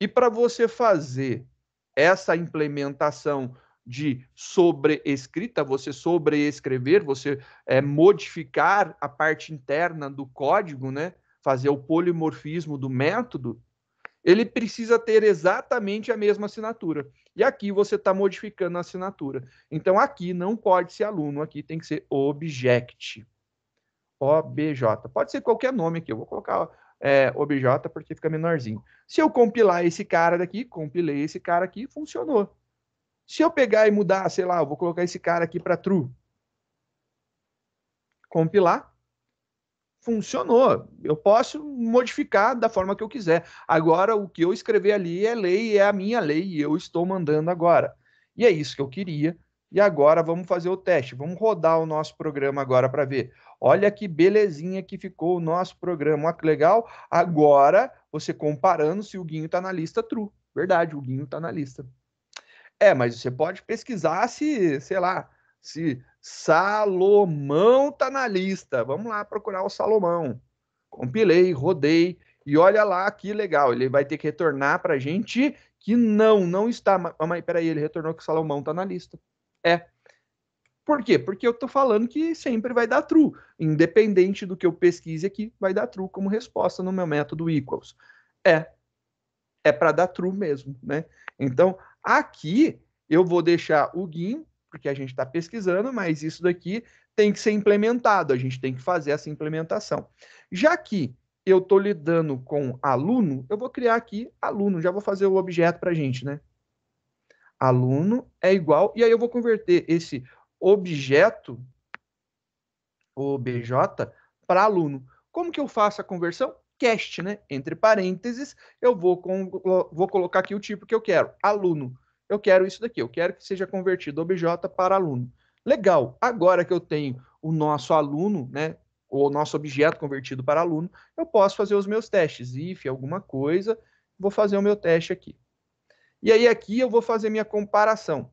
E para você fazer essa implementação de sobreescrita, você sobreescrever, você é, modificar a parte interna do código, né? fazer o polimorfismo do método, ele precisa ter exatamente a mesma assinatura. E aqui você está modificando a assinatura. Então aqui não pode ser aluno, aqui tem que ser object. OBJ. Pode ser qualquer nome aqui. Eu vou colocar é, obj porque fica menorzinho. Se eu compilar esse cara daqui, compilei esse cara aqui, funcionou. Se eu pegar e mudar, sei lá, eu vou colocar esse cara aqui para true. Compilar, funcionou. Eu posso modificar da forma que eu quiser. Agora, o que eu escrever ali é lei, é a minha lei, e eu estou mandando agora. E é isso que eu queria. E agora vamos fazer o teste. Vamos rodar o nosso programa agora para ver. Olha que belezinha que ficou o nosso programa. Olha que legal. Agora, você comparando se o Guinho está na lista true. Verdade, o Guinho está na lista. É, mas você pode pesquisar se, sei lá, se Salomão está na lista. Vamos lá procurar o Salomão. Compilei, rodei e olha lá que legal. Ele vai ter que retornar para a gente que não, não está. Mas peraí, ele retornou que o Salomão está na lista. É, por quê? Porque eu estou falando que sempre vai dar true. Independente do que eu pesquise aqui, vai dar true como resposta no meu método equals. É. É para dar true mesmo, né? Então, aqui eu vou deixar o GIM, porque a gente está pesquisando, mas isso daqui tem que ser implementado, a gente tem que fazer essa implementação. Já que eu estou lidando com aluno, eu vou criar aqui aluno, já vou fazer o objeto para a gente, né? Aluno é igual, e aí eu vou converter esse objeto, obj, para aluno. Como que eu faço a conversão? Cast, né? Entre parênteses, eu vou, com, vou colocar aqui o tipo que eu quero, aluno. Eu quero isso daqui, eu quero que seja convertido obj para aluno. Legal, agora que eu tenho o nosso aluno, né, o nosso objeto convertido para aluno, eu posso fazer os meus testes, if alguma coisa, vou fazer o meu teste aqui. E aí aqui eu vou fazer minha comparação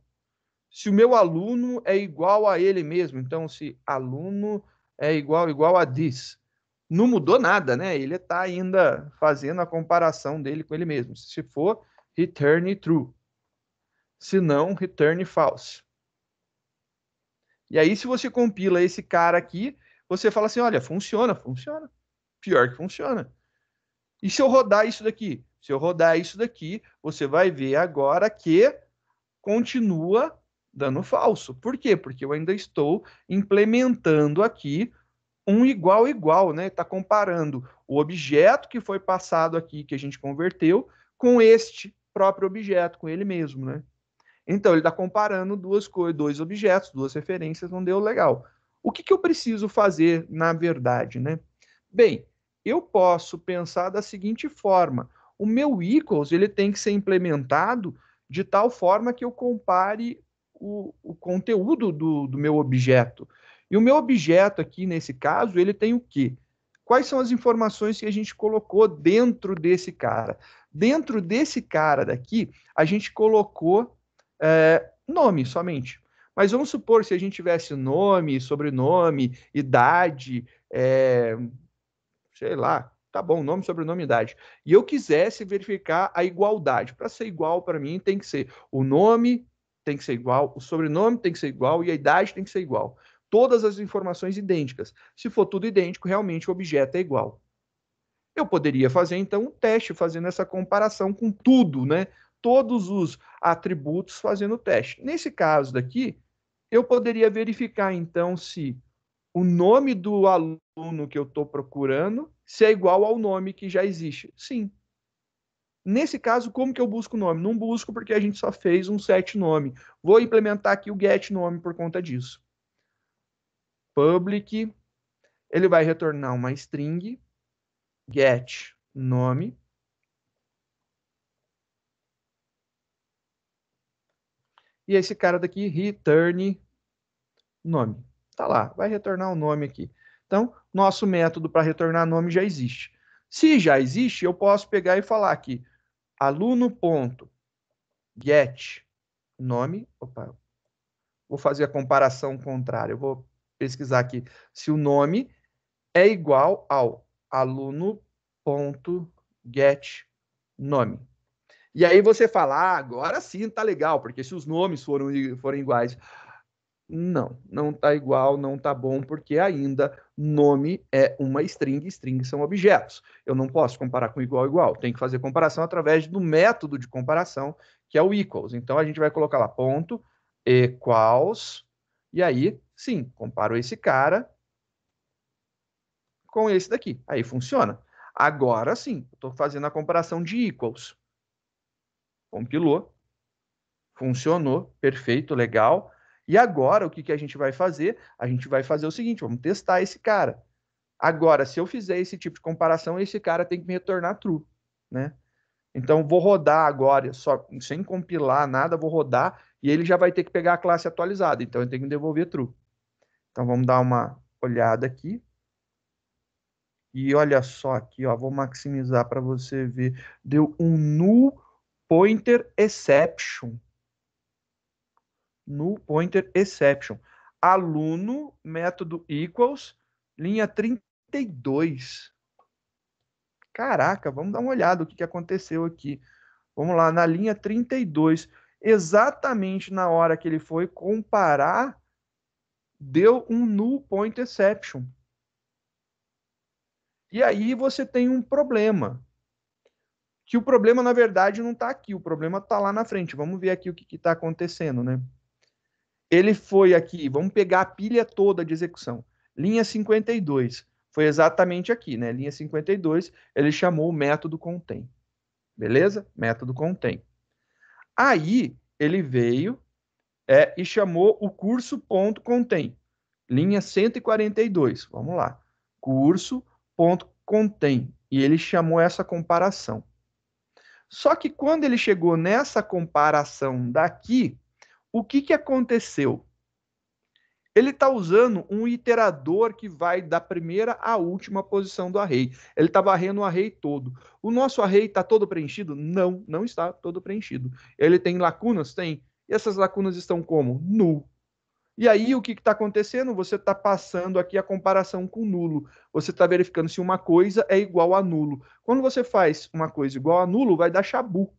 se o meu aluno é igual a ele mesmo. Então, se aluno é igual igual a this, não mudou nada, né? Ele está ainda fazendo a comparação dele com ele mesmo. Se for, return true. Se não, return false. E aí, se você compila esse cara aqui, você fala assim: olha, funciona, funciona. Pior que funciona. E se eu rodar isso daqui? Se eu rodar isso daqui, você vai ver agora que continua dando falso. Por quê? Porque eu ainda estou implementando aqui um igual igual, né? Está comparando o objeto que foi passado aqui, que a gente converteu, com este próprio objeto, com ele mesmo, né? Então, ele está comparando duas coisas, dois objetos, duas referências, não deu legal. O que, que eu preciso fazer, na verdade, né? Bem, eu posso pensar da seguinte forma. O meu equals, ele tem que ser implementado de tal forma que eu compare o, o conteúdo do, do meu objeto. E o meu objeto aqui, nesse caso, ele tem o quê? Quais são as informações que a gente colocou dentro desse cara? Dentro desse cara daqui, a gente colocou é, nome somente. Mas vamos supor se a gente tivesse nome, sobrenome, idade, é, sei lá, tá bom, nome, sobrenome, idade. E eu quisesse verificar a igualdade. Para ser igual para mim, tem que ser o nome, tem que ser igual, o sobrenome tem que ser igual e a idade tem que ser igual. todas as informações idênticas. Se for tudo idêntico, realmente o objeto é igual. Eu poderia fazer então um teste fazendo essa comparação com tudo, né? Todos os atributos fazendo o teste. Nesse caso daqui, eu poderia verificar então se o nome do aluno que eu estou procurando se é igual ao nome que já existe. Sim. Nesse caso, como que eu busco o nome? Não busco porque a gente só fez um set nome. Vou implementar aqui o get nome por conta disso. Public, ele vai retornar uma string get nome. E esse cara daqui, return nome. Tá lá, vai retornar o um nome aqui. Então, nosso método para retornar nome já existe. Se já existe, eu posso pegar e falar aqui, aluno.get nome, opa, vou fazer a comparação contrária, eu vou pesquisar aqui se o nome é igual ao aluno.get nome. E aí você fala, ah, agora sim tá legal, porque se os nomes foram, forem iguais. Não, não tá igual, não tá bom, porque ainda nome é uma string, strings são objetos. Eu não posso comparar com igual igual, tem que fazer comparação através do método de comparação, que é o equals. Então a gente vai colocar lá ponto equals, e aí, sim, comparo esse cara com esse daqui. Aí funciona. Agora sim, estou fazendo a comparação de equals. Compilou. Funcionou. Perfeito, legal. E agora, o que, que a gente vai fazer? A gente vai fazer o seguinte, vamos testar esse cara. Agora, se eu fizer esse tipo de comparação, esse cara tem que me retornar true, né? Então, vou rodar agora, só sem compilar nada, vou rodar, e ele já vai ter que pegar a classe atualizada. Então, eu tenho que devolver true. Então, vamos dar uma olhada aqui. E olha só aqui, ó, vou maximizar para você ver. Deu um null pointer exception. Null pointer exception. Aluno, método equals, linha 32. Caraca, vamos dar uma olhada o que, que aconteceu aqui. Vamos lá, na linha 32. Exatamente na hora que ele foi comparar, deu um null point exception. E aí você tem um problema. Que o problema, na verdade, não está aqui, o problema está lá na frente. Vamos ver aqui o que está acontecendo, né? Ele foi aqui, vamos pegar a pilha toda de execução. Linha 52, foi exatamente aqui, né? Linha 52, ele chamou o método contém. Beleza? Método contém. Aí, ele veio é, e chamou o curso ponto. Linha 142, vamos lá. Curso ponto. E ele chamou essa comparação. Só que quando ele chegou nessa comparação daqui, o que, que aconteceu? Ele está usando um iterador que vai da primeira à última posição do array. Ele está varrendo o array todo. O nosso array está todo preenchido? Não, não está todo preenchido. Ele tem lacunas? Tem. E essas lacunas estão como? Null. E aí, o que está acontecendo? Você está passando aqui a comparação com nulo. Você está verificando se uma coisa é igual a nulo. Quando você faz uma coisa igual a nulo, vai dar chabu.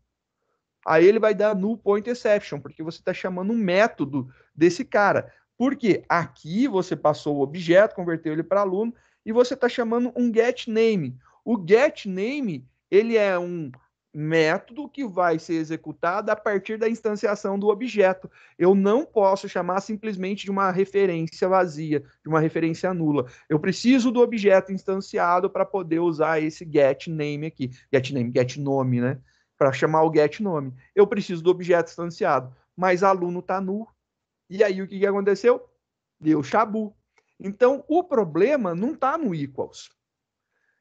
Aí ele vai dar null point exception, porque você está chamando um método desse cara. Porque aqui você passou o objeto, converteu ele para aluno, e você está chamando um get name. O get name, ele é um método que vai ser executado a partir da instanciação do objeto. Eu não posso chamar simplesmente de uma referência vazia, de uma referência nula. Eu preciso do objeto instanciado para poder usar esse get name aqui. Get name, get nome, né? Para chamar o get nome. Eu preciso do objeto instanciado, mas aluno está nu. E aí o que, que aconteceu? Deu chabu. Então o problema não está no equals.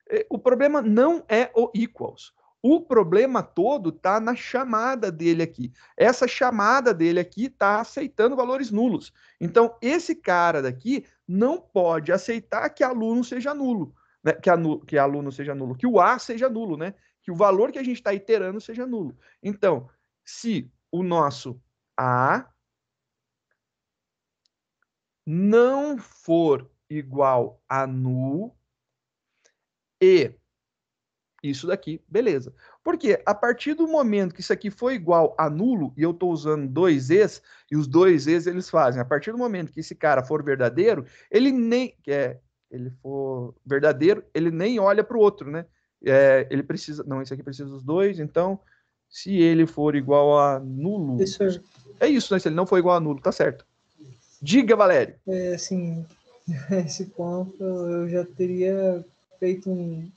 É, o problema não é o equals. O problema todo está na chamada dele aqui. Essa chamada dele aqui está aceitando valores nulos. Então, esse cara daqui não pode aceitar que aluno seja nulo, né? que, anu que aluno seja nulo, que o A seja nulo, né? Que o valor que a gente está iterando seja nulo. Então, se o nosso A não for igual a nulo e isso daqui, beleza. Porque a partir do momento que isso aqui for igual a nulo, e eu estou usando dois es, e os dois es eles fazem, a partir do momento que esse cara for verdadeiro, ele nem, é, ele for verdadeiro, ele nem olha para o outro, né? É, ele precisa, não, esse aqui precisa dos dois, então, se ele for igual a nulo, Isso é, é isso, né? Se ele não for igual a nulo, tá certo. Diga, Valério. é, assim, esse ponto eu já teria feito um,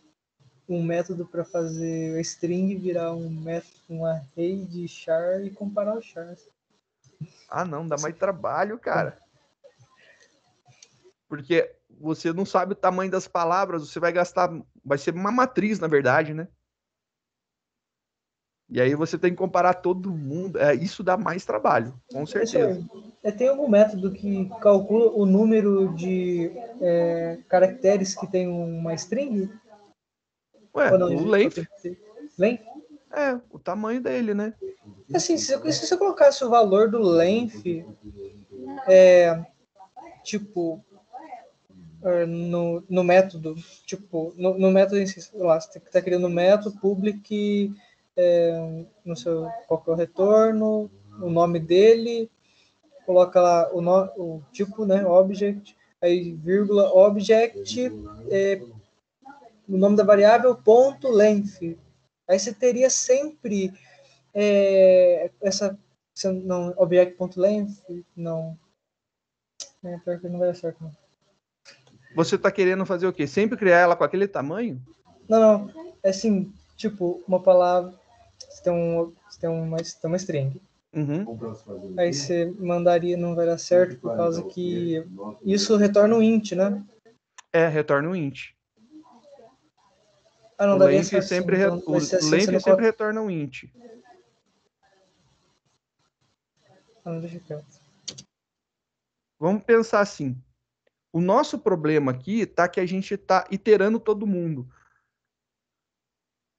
um método para fazer o string virar um método, um array de char e comparar os chars. Ah, não, dá mais trabalho, cara. Porque você não sabe o tamanho das palavras, você vai gastar, vai ser uma matriz, na verdade, né? E aí você tem que comparar todo mundo. É, isso dá mais trabalho, com certeza. É, tem algum método que calcula o número de é, caracteres que tem uma string? Ué, o length Length? é o tamanho dele, né? Assim, se, se você colocasse o valor do length, é, tipo, é, no, no método, tipo, no, no método em si, sei lá, você está criando um método public, é, não sei qual que é o retorno, o nome dele, coloca lá o, no, o tipo, né, object, aí vírgula object, é, o nome da variável, ponto length. Aí você teria sempre é, essa não object.length não é, pior que não vai dar certo não. Você tá querendo fazer o quê? Sempre criar ela com aquele tamanho? não não é assim tipo uma palavra você tem um você tem uma, você tem uma string Uhum. aí você mandaria não vai dar certo por causa que isso retorna um int né É, retorna um int. Ah não o sim. sempre, re- Então, o assim, não sempre retorna um int. ah. Vamos pensar assim. O nosso problema aqui tá que a gente tá iterando todo mundo.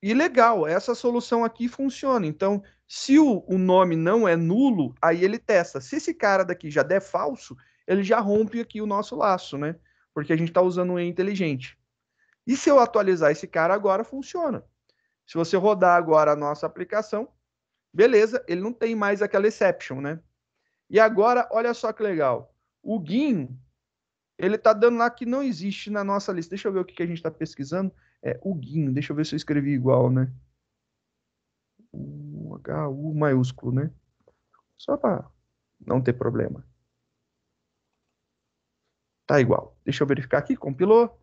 E legal, essa solução aqui funciona. Então, se o, o nome não é nulo, aí ele testa. Se esse cara daqui já der falso, ele já rompe aqui o nosso laço, né? Porque a gente está usando um E inteligente. E se eu atualizar esse cara agora, funciona. Se você rodar agora a nossa aplicação, beleza, ele não tem mais aquela exception, né? E agora, olha só que legal. O GIN, ele tá dando lá que não existe na nossa lista. Deixa eu ver o que, que a gente está pesquisando. É o GIN, deixa eu ver se eu escrevi igual, né? O H-U maiúsculo, né? Só para não ter problema. Tá igual. Deixa eu verificar aqui, compilou.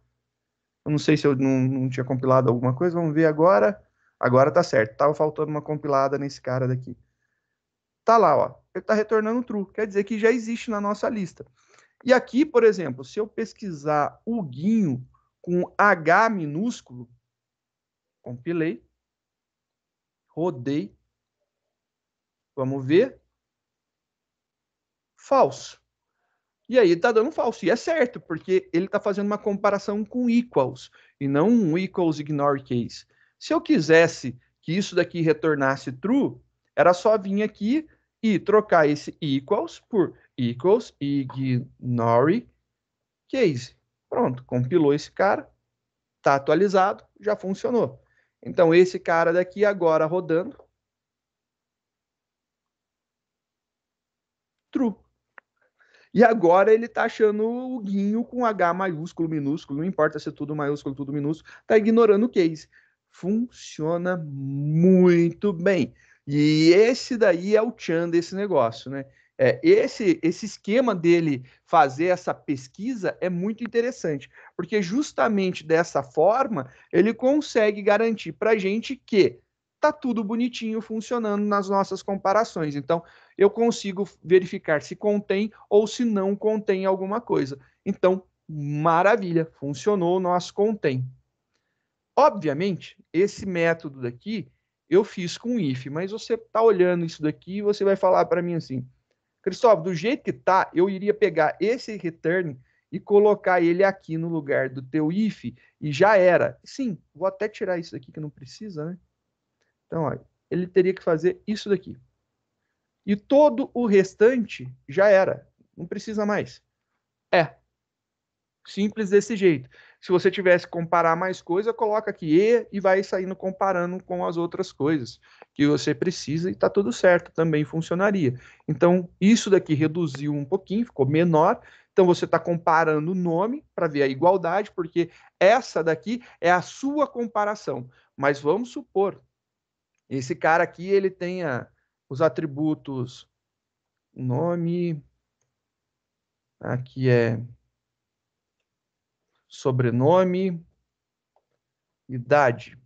Eu não sei se eu não, não tinha compilado alguma coisa, vamos ver agora. Agora tá certo. Tava faltando uma compilada nesse cara daqui. Tá lá, ó. Ele tá retornando true. Quer dizer que já existe na nossa lista. E aqui, por exemplo, se eu pesquisar o guinho com H minúsculo, compilei, rodei, vamos ver, falso. E aí tá dando falso. E é certo, porque ele tá fazendo uma comparação com equals, e não um equals ignore case. Se eu quisesse que isso daqui retornasse true, era só vir aqui e trocar esse equals por equals ignore case. Pronto, compilou esse cara, tá atualizado, já funcionou. Então esse cara daqui agora rodando true. E agora ele tá achando o guinho com H maiúsculo, minúsculo, não importa se é tudo maiúsculo, tudo minúsculo, tá ignorando o case. Funciona muito bem. E esse daí é o tchan desse negócio, né? É, esse, esse esquema dele fazer essa pesquisa é muito interessante, porque justamente dessa forma ele consegue garantir para a gente que tá tudo bonitinho funcionando nas nossas comparações. Então, eu consigo verificar se contém ou se não contém alguma coisa. Então, maravilha, funcionou nosso contém. Obviamente, esse método daqui eu fiz com if, mas você tá olhando isso daqui e você vai falar para mim assim, Cristóvão, do jeito que tá, eu iria pegar esse return e colocar ele aqui no lugar do teu if e já era. Sim, vou até tirar isso daqui que não precisa, né? Então, ele teria que fazer isso daqui. E todo o restante já era, não precisa mais. É. Simples desse jeito. Se você tivesse que comparar mais coisa, coloca aqui E e vai saindo comparando com as outras coisas que você precisa e está tudo certo, também funcionaria. Então, isso daqui reduziu um pouquinho, ficou menor. Então, você está comparando o nome para ver a igualdade, porque essa daqui é a sua comparação. Mas vamos supor, esse cara aqui, ele tenha os atributos nome, aqui é sobrenome, idade.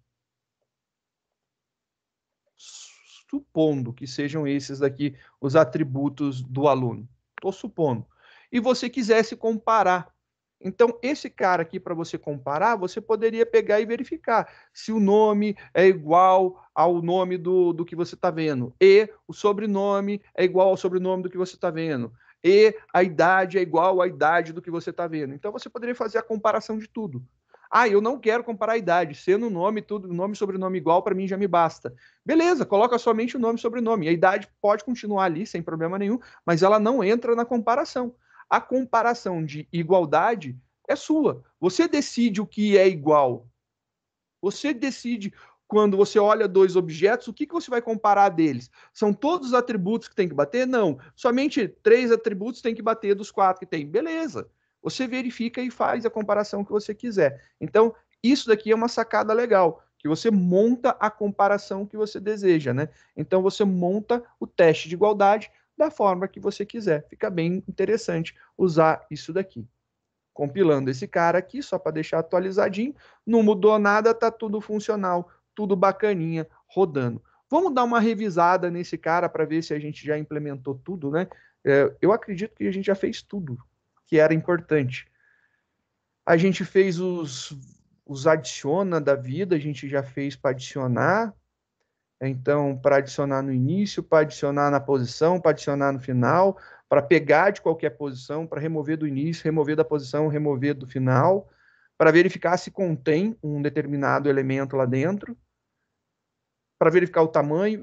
Supondo que sejam esses daqui os atributos do aluno. Estou supondo. E você quisesse comparar. Então, esse cara aqui, para você comparar, você poderia pegar e verificar se o nome é igual ao nome do, do que você está vendo. E o sobrenome é igual ao sobrenome do que você está vendo e a idade é igual à idade do que você está vendo. Então você poderia fazer a comparação de tudo. Ah, eu não quero comparar a idade, sendo nome, tudo, nome e sobrenome igual, para mim já me basta. Beleza, coloca somente o nome e sobrenome. A idade pode continuar ali sem problema nenhum, mas ela não entra na comparação. A comparação de igualdade é sua. Você decide o que é igual. Você decide quando você olha dois objetos, o que, que você vai comparar deles? São todos os atributos que tem que bater? Não. Somente três atributos tem que bater dos quatro que tem. Beleza. Você verifica e faz a comparação que você quiser. Então, isso daqui é uma sacada legal, que você monta a comparação que você deseja, né? Então, você monta o teste de igualdade da forma que você quiser. Fica bem interessante usar isso daqui. Compilando esse cara aqui, só para deixar atualizadinho, não mudou nada, tá tudo funcional tudo bacaninha rodando. Vamos dar uma revisada nesse cara para ver se a gente já implementou tudo, né? É, eu acredito que a gente já fez tudo que era importante. A gente fez os, os adiciona da vida, a gente já fez para adicionar. Então, para adicionar no início, para adicionar na posição, para adicionar no final, para pegar de qualquer posição, para remover do início, remover da posição, remover do final, para verificar se contém um determinado elemento lá dentro para verificar o tamanho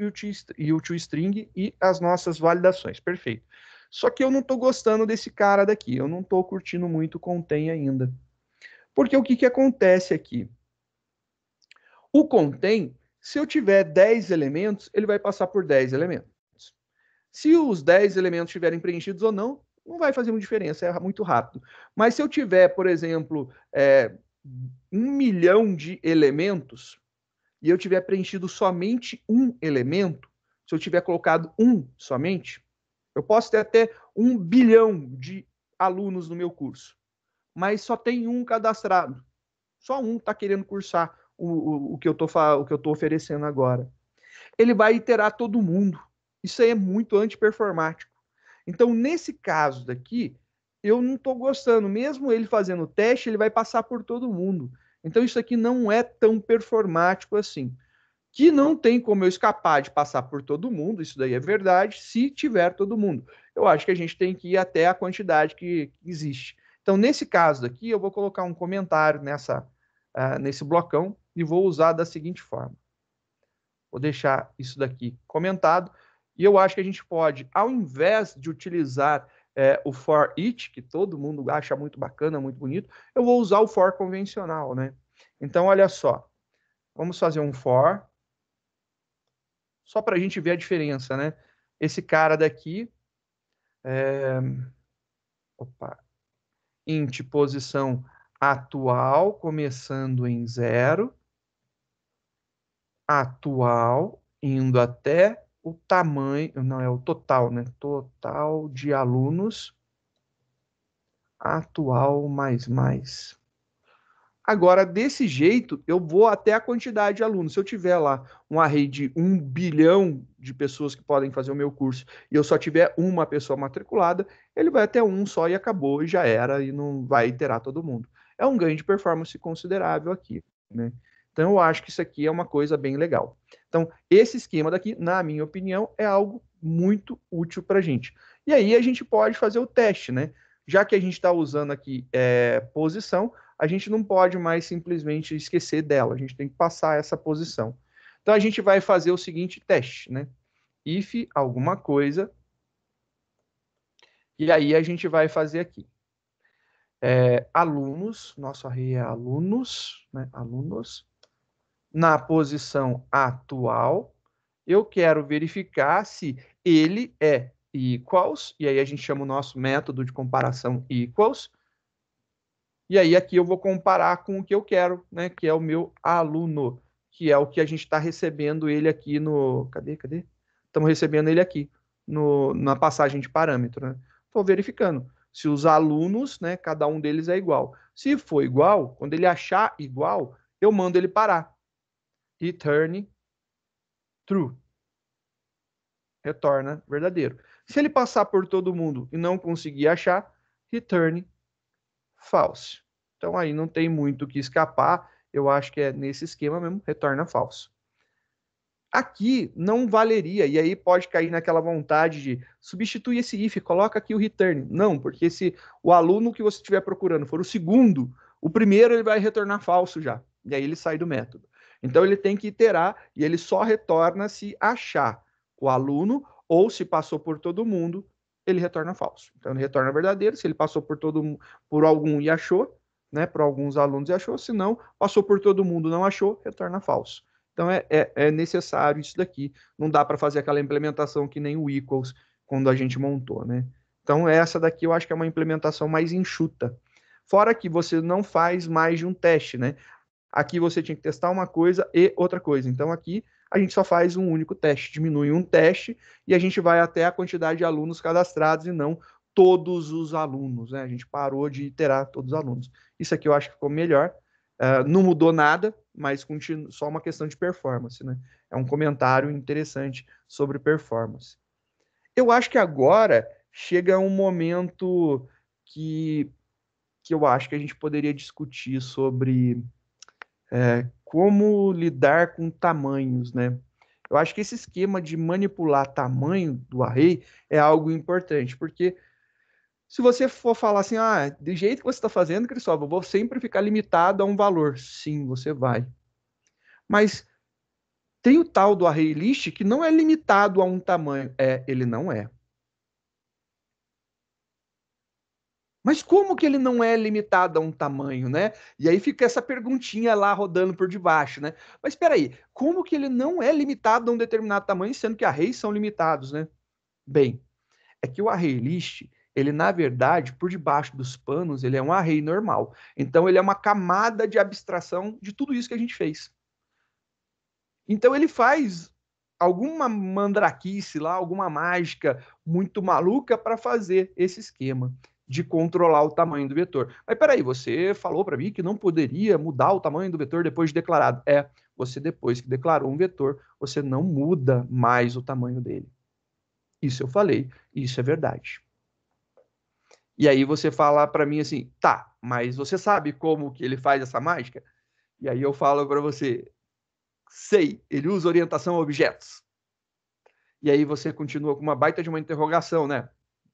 e o, toString e as nossas validações. Perfeito. Só que eu não estou gostando desse cara daqui. Eu não estou curtindo muito o contém ainda. Porque o que, que acontece aqui? O contém, se eu tiver 10 elementos, ele vai passar por 10 elementos. Se os 10 elementos estiverem preenchidos ou não, não vai fazer muita diferença, é muito rápido. Mas se eu tiver, por exemplo, é, um milhão de elementos, e eu tiver preenchido somente um elemento, se eu tiver colocado um somente, eu posso ter até um bilhão de alunos no meu curso, mas só tem um cadastrado. Só um está querendo cursar o, o, o que eu estou oferecendo agora. Ele vai iterar todo mundo. Isso aí é muito antiperformático. Então, nesse caso daqui, eu não estou gostando. Mesmo ele fazendo o teste, ele vai passar por todo mundo. Então isso aqui não é tão performático assim. Que não tem como eu escapar de passar por todo mundo, isso daí é verdade, se tiver todo mundo. Eu acho que a gente tem que ir até a quantidade que existe. Então, nesse caso daqui, eu vou colocar um comentário nessa, uh, nesse blocão e vou usar da seguinte forma. Vou deixar isso daqui comentado. E eu acho que a gente pode, ao invés de utilizar é, o for each, que todo mundo acha muito bacana, muito bonito, eu vou usar o for convencional, né? Então, olha só. Vamos fazer um for, só para a gente ver a diferença, né? Esse cara daqui, é... opa, int posição atual, começando em zero, atual, indo até o tamanho, não é o total, né? Total de alunos atual mais mais. Agora, desse jeito, eu vou até a quantidade de alunos. Se eu tiver lá um array de um bilhão de pessoas que podem fazer o meu curso e eu só tiver uma pessoa matriculada, ele vai até um só e acabou, e já era, e não vai iterar todo mundo. É um ganho de performance considerável aqui, né? Então, eu acho que isso aqui é uma coisa bem legal. Então, esse esquema daqui, na minha opinião, é algo muito útil para a gente. E aí a gente pode fazer o teste, né? Já que a gente está usando aqui é, posição, a gente não pode mais simplesmente esquecer dela, a gente tem que passar essa posição. Então, a gente vai fazer o seguinte teste, né? If alguma coisa, e aí a gente vai fazer aqui. é, alunos, nosso array é alunos, né? Alunos. Na posição atual, eu quero verificar se ele é equals, e aí a gente chama o nosso método de comparação equals, e aí aqui eu vou comparar com o que eu quero, né, que é o meu aluno, que é o que a gente está recebendo ele aqui no... Cadê, cadê? Estamos recebendo ele aqui, no, na passagem de parâmetro, né? Estou verificando se os alunos, né, cada um deles é igual. Se for igual, quando ele achar igual, eu mando ele parar. Return true. Retorna verdadeiro. Se ele passar por todo mundo e não conseguir achar, return false. Então aí não tem muito o que escapar. Eu acho que é nesse esquema mesmo, retorna falso. Aqui não valeria, e aí pode cair naquela vontade de substituir esse if, coloca aqui o return. Não, porque se o aluno que você estiver procurando for o segundo, o primeiro ele vai retornar falso já, e aí ele sai do método. Então ele tem que iterar e ele só retorna se achar o aluno ou se passou por todo mundo, ele retorna falso. Então ele retorna verdadeiro, se ele passou por todo por algum e achou, né, por alguns alunos e achou, se não, passou por todo mundo, não achou, retorna falso. Então é, é, é necessário isso daqui. Não dá para fazer aquela implementação que nem o equals quando a gente montou, né? Então essa daqui eu acho que é uma implementação mais enxuta. Fora que você não faz mais de um teste, né? Aqui você tinha que testar uma coisa e outra coisa. Então aqui a gente só faz um único teste, diminui um teste e a gente vai até a quantidade de alunos cadastrados e não todos os alunos, né? A gente parou de iterar todos os alunos. Isso aqui eu acho que ficou melhor. Uh, não mudou nada, mas continua, só uma questão de performance, né? É um comentário interessante sobre performance. Eu acho que agora chega um momento que, que eu acho que a gente poderia discutir sobre é, como lidar com tamanhos, né? Eu acho que esse esquema de manipular tamanho do array é algo importante, porque se você for falar assim, ah, do jeito que você está fazendo, Cristóvão, eu vou sempre ficar limitado a um valor. Sim, você vai. Mas tem o tal do array list que não é limitado a um tamanho. É, ele não é. Mas como que ele não é limitado a um tamanho, né? E aí fica essa perguntinha lá rodando por debaixo, né? Mas espera aí, como que ele não é limitado a um determinado tamanho, sendo que arrays são limitados, né? Bem, é que o array list ele na verdade, por debaixo dos panos, ele é um array normal. Então ele é uma camada de abstração de tudo isso que a gente fez. Então ele faz alguma mandraquice lá, alguma mágica muito maluca para fazer esse esquema de controlar o tamanho do vetor. Mas peraí, você falou para mim que não poderia mudar o tamanho do vetor depois de declarado. É, você depois que declarou um vetor, você não muda mais o tamanho dele. Isso eu falei, isso é verdade. E aí você fala para mim assim, tá, mas você sabe como que ele faz essa mágica? E aí eu falo para você, sei, ele usa orientação a objetos. E aí você continua com uma baita de uma interrogação, né?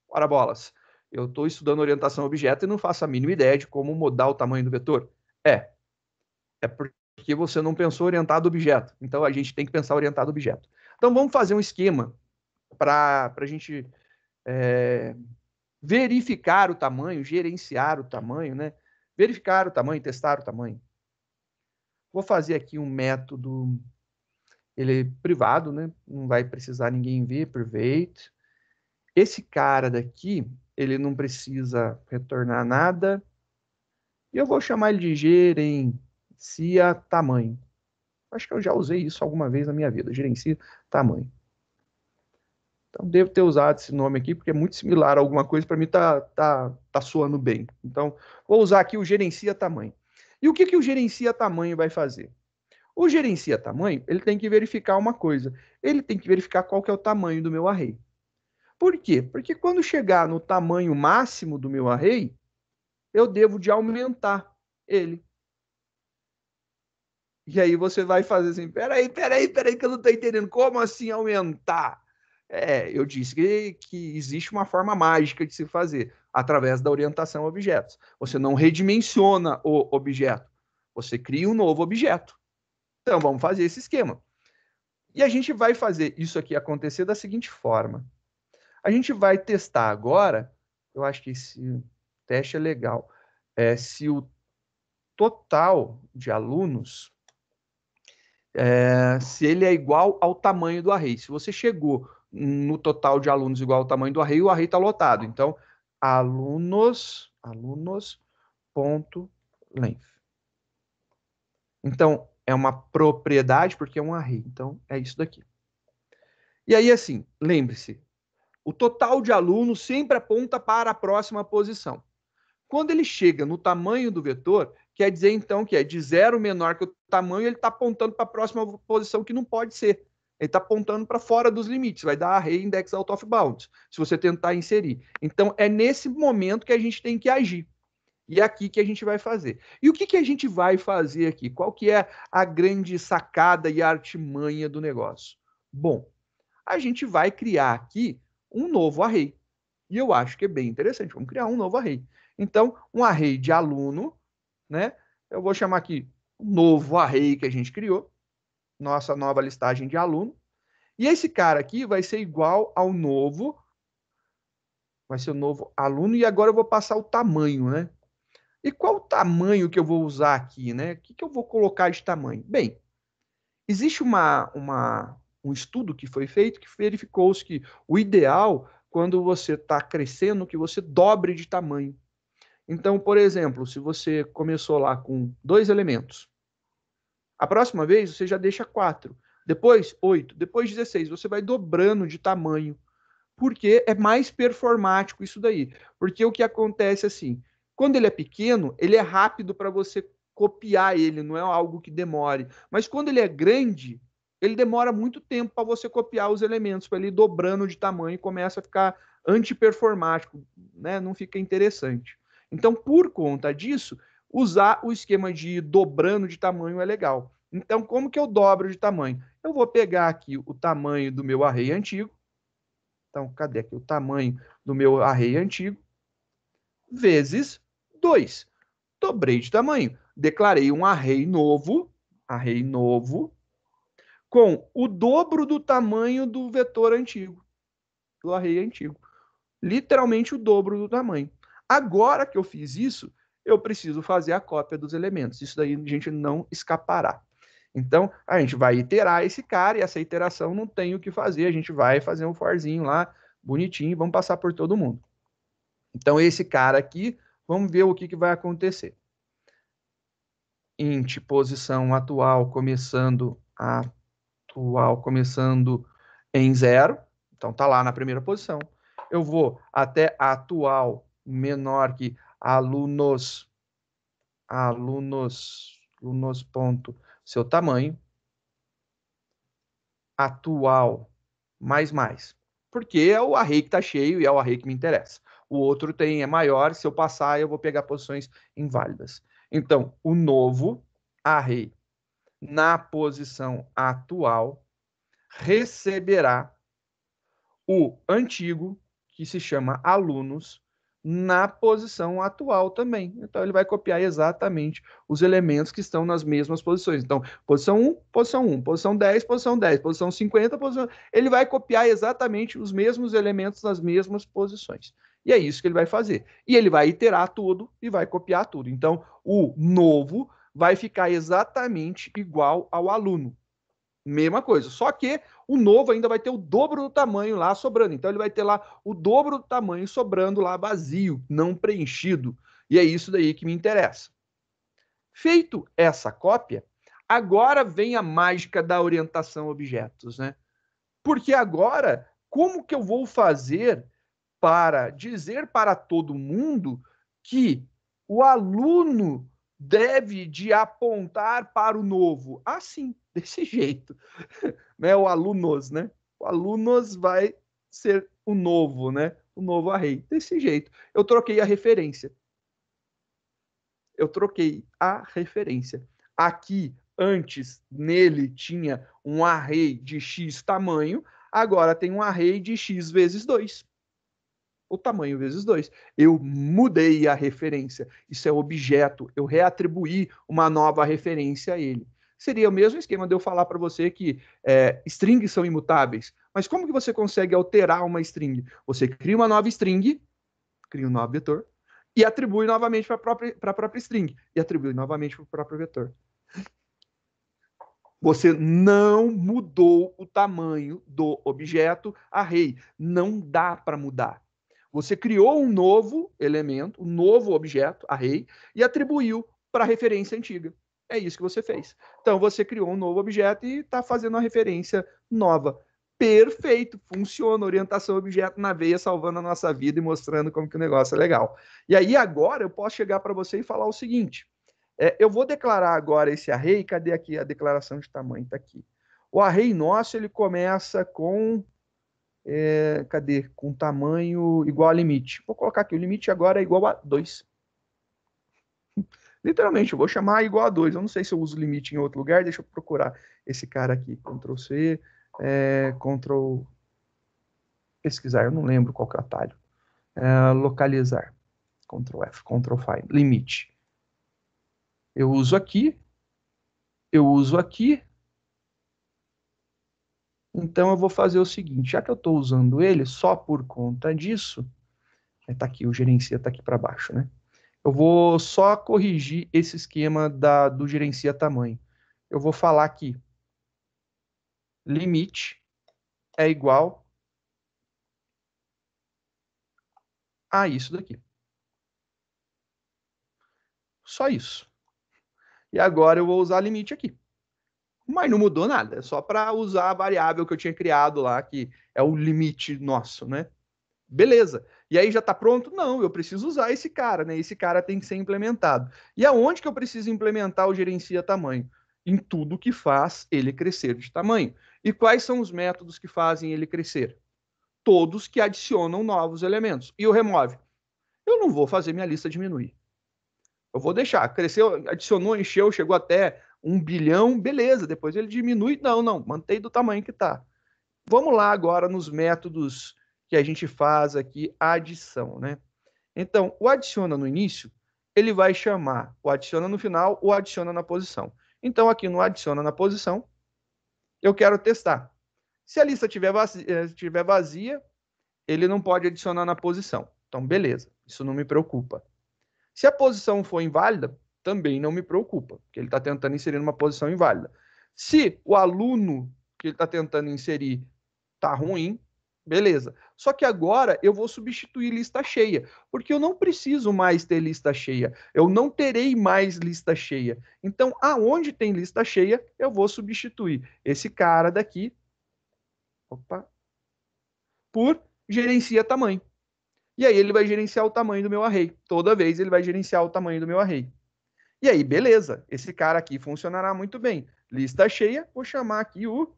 Ora bolas, eu estou estudando orientação objeto e não faço a mínima ideia de como mudar o tamanho do vetor. É, é porque você não pensou orientado objeto. Então a gente tem que pensar orientado objeto. Então vamos fazer um esquema para a gente é, verificar o tamanho, gerenciar o tamanho, né? Verificar o tamanho, testar o tamanho. Vou fazer aqui um método, ele é privado, né? Não vai precisar ninguém ver, private. Esse cara daqui, ele não precisa retornar nada. E eu vou chamar ele de gerencia tamanho. Acho que eu já usei isso alguma vez na minha vida, gerencia tamanho. Então, devo ter usado esse nome aqui, porque é muito similar a alguma coisa, para mim tá, tá, tá soando bem. Então, vou usar aqui o gerencia tamanho. E o que, que o gerencia tamanho vai fazer? O gerencia tamanho, ele tem que verificar uma coisa. Ele tem que verificar qual que é o tamanho do meu array. Por quê? Porque quando chegar no tamanho máximo do meu array, eu devo de aumentar ele. E aí você vai fazer assim, peraí, peraí, peraí, que eu não estou entendendo. Como assim aumentar? É, eu disse que, que existe uma forma mágica de se fazer, através da orientação a objetos. Você não redimensiona o objeto, você cria um novo objeto. Então, vamos fazer esse esquema. E a gente vai fazer isso aqui acontecer da seguinte forma. A gente vai testar agora, eu acho que esse teste é legal. é se o total de alunos, é, se ele é igual ao tamanho do array. Se você chegou no total de alunos igual ao tamanho do array, o array está lotado. Então, alunos, alunos, ponto, length. Então, é uma propriedade porque é um array. Então, é isso daqui. E aí, assim, lembre-se, o total de alunos sempre aponta para a próxima posição. Quando ele chega no tamanho do vetor, quer dizer então que é de zero menor que o tamanho, ele está apontando para a próxima posição que não pode ser. Ele está apontando para fora dos limites, vai dar array index out of bounds, se você tentar inserir. Então, é nesse momento que a gente tem que agir. E é aqui que a gente vai fazer. E o que, que a gente vai fazer aqui? Qual que é a grande sacada e artimanha do negócio? Bom, a gente vai criar aqui um novo array. E eu acho que é bem interessante. Vamos criar um novo array. Então, um array de aluno, né? Eu vou chamar aqui novo array que a gente criou, nossa nova listagem de aluno. E esse cara aqui vai ser igual ao novo, vai ser o novo aluno, e agora eu vou passar o tamanho, né? E qual o tamanho que eu vou usar aqui, né? O que, que eu vou colocar de tamanho? Bem, existe uma, uma, um estudo que foi feito que verificou-se que o ideal, quando você está crescendo, que você dobre de tamanho. Então, por exemplo, se você começou lá com dois elementos, a próxima vez você já deixa quatro, depois oito, depois 16, você vai dobrando de tamanho, porque é mais performático isso daí. Porque o que acontece assim, quando ele é pequeno, ele é rápido para você copiar ele, não é algo que demore. Mas quando ele é grande, ele demora muito tempo para você copiar os elementos, para ele ir dobrando de tamanho e começa a ficar antiperformático, né? Não fica interessante. Então, por conta disso, usar o esquema de ir dobrando de tamanho é legal. Então, como que eu dobro de tamanho? Eu vou pegar aqui o tamanho do meu array antigo. Então, cadê aqui o tamanho do meu array antigo? Vezes 2. Dobrei de tamanho. Declarei um array novo, array novo, com o dobro do tamanho do vetor antigo, do array antigo. Literalmente o dobro do tamanho. Agora que eu fiz isso, eu preciso fazer a cópia dos elementos. Isso daí a gente não escapará. Então, a gente vai iterar esse cara e essa iteração não tem o que fazer. A gente vai fazer um forzinho lá, bonitinho, e vamos passar por todo mundo. Então, esse cara aqui, vamos ver o que, que vai acontecer. int posição atual começando atual começando em zero. Então, tá lá na primeira posição. Eu vou até atual menor que alunos, alunos, alunos ponto, seu tamanho, atual, mais mais. Porque é o array que está cheio e é o array que me interessa. O outro tem é maior, se eu passar eu vou pegar posições inválidas. Então, o novo array na posição atual receberá o antigo, que se chama alunos, na posição atual também. Então, ele vai copiar exatamente os elementos que estão nas mesmas posições. Então, posição 1, posição 1, posição 10, posição 10, posição 50, posição... Ele vai copiar exatamente os mesmos elementos nas mesmas posições. E é isso que ele vai fazer. E ele vai iterar tudo e vai copiar tudo. Então, o novo vai ficar exatamente igual ao aluno. Mesma coisa. Só que o novo ainda vai ter o dobro do tamanho lá sobrando. Então ele vai ter lá o dobro do tamanho sobrando lá vazio, não preenchido. E é isso daí que me interessa. Feito essa cópia, agora vem a mágica da orientação a objetos, né? Porque agora, como que eu vou fazer para dizer para todo mundo que o aluno deve de apontar para o novo? Assim, desse jeito, né? O alunos, né? O alunos vai ser o novo, né? O novo array, desse jeito. Eu troquei a referência. Eu troquei a referência. Aqui, antes, nele tinha um array de x tamanho, agora tem um array de x vezes 2 o tamanho vezes 2. Eu mudei a referência. Isso é objeto. Eu reatribuí uma nova referência a ele seria o mesmo esquema de eu falar para você que é, strings são imutáveis. Mas como que você consegue alterar uma string? Você cria uma nova string, cria um novo vetor, e atribui novamente para a própria, própria string, e atribui novamente para o próprio vetor. Você não mudou o tamanho do objeto array. Não dá para mudar. Você criou um novo elemento, um novo objeto, array, e atribuiu para a referência antiga. É isso que você fez. Então, você criou um novo objeto e está fazendo uma referência nova. Perfeito, funciona. Orientação objeto na veia, salvando a nossa vida e mostrando como que o negócio é legal. E aí, agora, eu posso chegar para você e falar o seguinte. É, eu vou declarar agora esse array. Cadê aqui a declaração de tamanho? Está aqui. O array nosso, ele começa com... É, cadê? Com tamanho igual a limite. Vou colocar aqui, o limite agora é igual a 2. Literalmente, eu vou chamar igual a 2. Eu não sei se eu uso limite em outro lugar. Deixa eu procurar esse cara aqui. Ctrl C, é, Ctrl... Pesquisar, eu não lembro qual que é o atalho. É, localizar. Ctrl F, Ctrl Find. Limite. Eu uso aqui. Eu uso aqui. Então, eu vou fazer o seguinte, já que eu estou usando ele, só por conta disso, está aqui, o gerencia está aqui para baixo, né? Eu vou só corrigir esse esquema da, do gerencia tamanho. Eu vou falar aqui, limite é igual a isso daqui. Só isso. E agora eu vou usar limite aqui. Mas não mudou nada, é só para usar a variável que eu tinha criado lá, que é o limite nosso, né? Beleza. E aí já está pronto? Não, eu preciso usar esse cara, né? Esse cara tem que ser implementado. E aonde que eu preciso implementar o gerencia tamanho? Em tudo que faz ele crescer de tamanho. E quais são os métodos que fazem ele crescer? Todos que adicionam novos elementos. E o remove? Eu não vou fazer minha lista diminuir. Eu vou deixar. Cresceu, adicionou, encheu, chegou até um bilhão, beleza. Depois ele diminui. Não, não, mantém do tamanho que está. Vamos lá agora nos métodos que a gente faz aqui a adição, né? Então, o adiciona no início, ele vai chamar o adiciona no final, o adiciona na posição. Então, aqui no adiciona na posição, eu quero testar. Se a lista estiver vazia, eh, vazia, ele não pode adicionar na posição. Então, beleza, isso não me preocupa. Se a posição for inválida, também não me preocupa, porque ele está tentando inserir numa posição inválida. Se o aluno que ele está tentando inserir está ruim, beleza. Só que agora eu vou substituir lista cheia, porque eu não preciso mais ter lista cheia. Eu não terei mais lista cheia. Então, aonde tem lista cheia, eu vou substituir esse cara daqui opa, por gerencia tamanho. E aí ele vai gerenciar o tamanho do meu array. Toda vez ele vai gerenciar o tamanho do meu array. E aí, beleza. Esse cara aqui funcionará muito bem. Lista cheia, vou chamar aqui o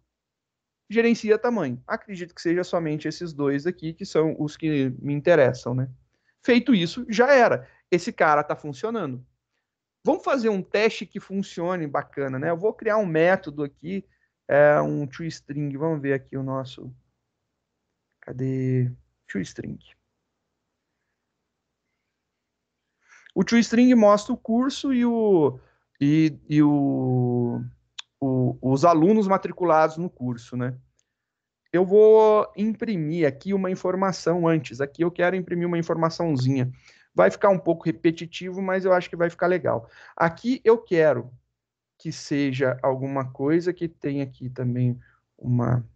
gerencia tamanho. Acredito que seja somente esses dois aqui que são os que me interessam, né? Feito isso, já era. Esse cara está funcionando. Vamos fazer um teste que funcione bacana, né? Eu vou criar um método aqui, é, um toString. Vamos ver aqui o nosso. Cadê? toString. O toString mostra o curso e o e, e o o, os alunos matriculados no curso, né? Eu vou imprimir aqui uma informação antes. Aqui eu quero imprimir uma informaçãozinha. Vai ficar um pouco repetitivo, mas eu acho que vai ficar legal. Aqui eu quero que seja alguma coisa que tenha aqui também uma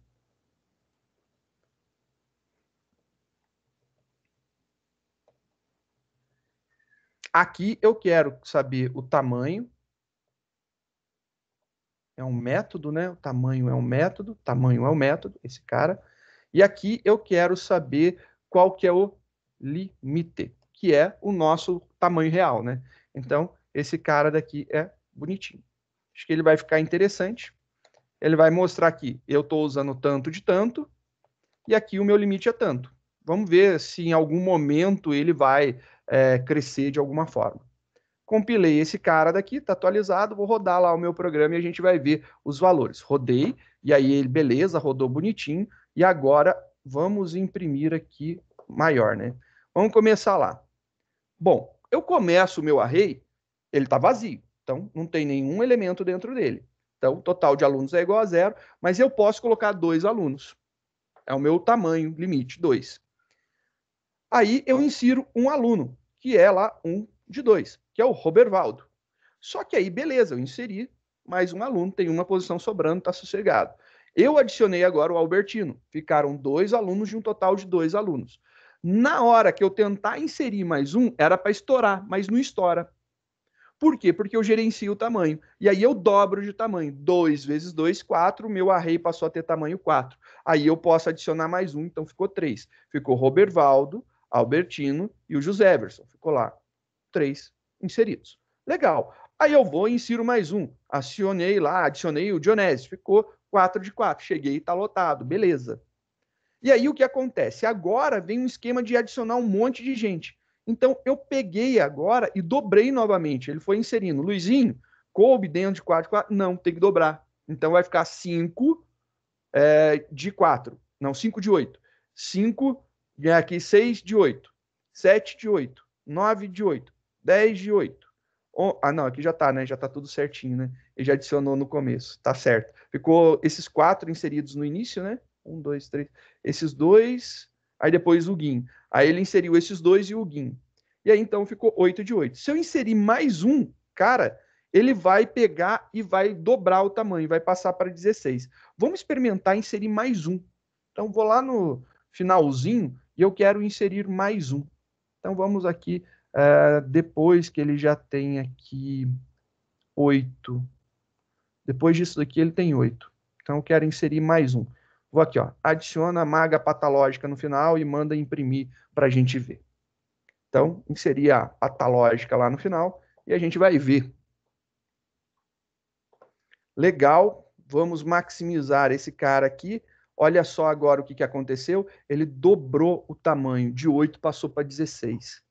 Aqui eu quero saber o tamanho é um método, né? O tamanho é um método, tamanho é um método, esse cara. E aqui eu quero saber qual que é o limite, que é o nosso tamanho real, né? Então, esse cara daqui é bonitinho. Acho que ele vai ficar interessante. Ele vai mostrar aqui, eu estou usando tanto de tanto, e aqui o meu limite é tanto. Vamos ver se em algum momento ele vai é, crescer de alguma forma compilei esse cara daqui, tá atualizado, vou rodar lá o meu programa e a gente vai ver os valores. Rodei, e aí ele, beleza, rodou bonitinho, e agora vamos imprimir aqui maior, né? Vamos começar lá. Bom, eu começo o meu array, ele tá vazio, então não tem nenhum elemento dentro dele. Então, o total de alunos é igual a zero, mas eu posso colocar dois alunos. É o meu tamanho limite, dois. Aí eu insiro um aluno, que é lá um de dois, que é o Robervaldo. Só que aí, beleza, eu inseri mais um aluno, tem uma posição sobrando, tá sossegado. Eu adicionei agora o Albertino. Ficaram dois alunos de um total de dois alunos. Na hora que eu tentar inserir mais um, era para estourar, mas não estoura. Por quê? Porque eu gerencio o tamanho. E aí eu dobro de tamanho. 2 vezes 2, 4. Meu array passou a ter tamanho 4. Aí eu posso adicionar mais um, então ficou 3. Ficou Robervaldo, Albertino e o José Everson. Ficou lá. Três inseridos. Legal. Aí eu vou e insiro mais um. Acionei lá, adicionei o Dionésio. Ficou 4 de 4. Cheguei e está lotado. Beleza. E aí o que acontece? Agora vem um esquema de adicionar um monte de gente. Então eu peguei agora e dobrei novamente. Ele foi inserindo. Luizinho, coube dentro de 4 de 4? Não, tem que dobrar. Então vai ficar 5 é, de 4. Não, 5 de 8. 5, aqui 6 de 8. 7 de 8. 9 de 8. 10 de 8. Oh, ah, não, aqui já tá, né? Já tá tudo certinho, né? Ele já adicionou no começo, tá certo. Ficou esses quatro inseridos no início, né? Um, dois, três. Esses dois, aí depois o GUIM. Aí ele inseriu esses dois e o GUIM. E aí então ficou 8 de 8. Se eu inserir mais um, cara, ele vai pegar e vai dobrar o tamanho, vai passar para 16. Vamos experimentar inserir mais um. Então vou lá no finalzinho e eu quero inserir mais um. Então vamos aqui, uh, depois que ele já tem aqui 8. Depois disso daqui ele tem 8. Então eu quero inserir mais um. Vou aqui, ó, adiciona a maga patológica no final e manda imprimir para a gente ver. Então, inserir a patológica lá no final e a gente vai ver. Legal, vamos maximizar esse cara aqui. Olha só agora o que, que aconteceu. Ele dobrou o tamanho, de 8 passou para 16.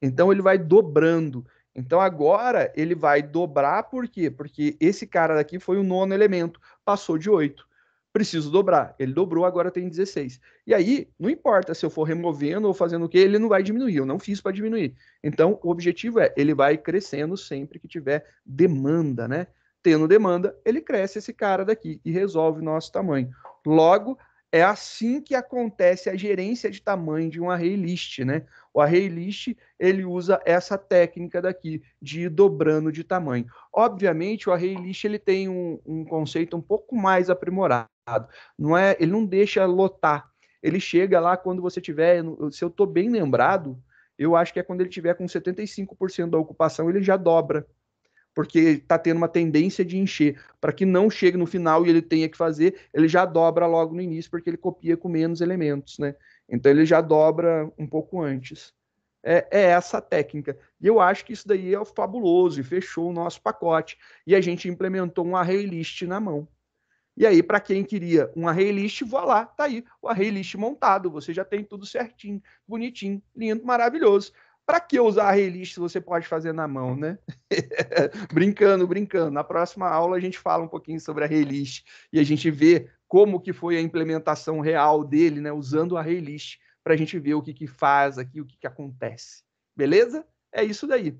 Então, ele vai dobrando. Então, agora ele vai dobrar, por quê? Porque esse cara daqui foi o nono elemento, passou de 8 preciso dobrar. Ele dobrou, agora tem 16. E aí, não importa se eu for removendo ou fazendo o que, ele não vai diminuir. Eu não fiz para diminuir. Então, o objetivo é, ele vai crescendo sempre que tiver demanda, né? Tendo demanda, ele cresce esse cara daqui e resolve o nosso tamanho. Logo, é assim que acontece a gerência de tamanho de um array list, né? O array list, ele usa essa técnica daqui, de ir dobrando de tamanho. Obviamente, o array list, ele tem um, um conceito um pouco mais aprimorado. Não é, ele não deixa lotar. Ele chega lá quando você tiver, se eu estou bem lembrado, eu acho que é quando ele tiver com 75% da ocupação, ele já dobra. Porque está tendo uma tendência de encher. Para que não chegue no final e ele tenha que fazer, ele já dobra logo no início, porque ele copia com menos elementos, né? Então ele já dobra um pouco antes. É, é, essa a técnica. E eu acho que isso daí é fabuloso e fechou o nosso pacote. E a gente implementou um array list na mão. E aí, para quem queria um array list, vou lá, tá aí o array list montado. Você já tem tudo certinho, bonitinho, lindo, maravilhoso. Para que usar array list se você pode fazer na mão, né? brincando, brincando. Na próxima aula a gente fala um pouquinho sobre array list e a gente vê como que foi a implementação real dele, né, usando o array list para a gente ver o que, que faz aqui, o que, que acontece. Beleza? É isso daí.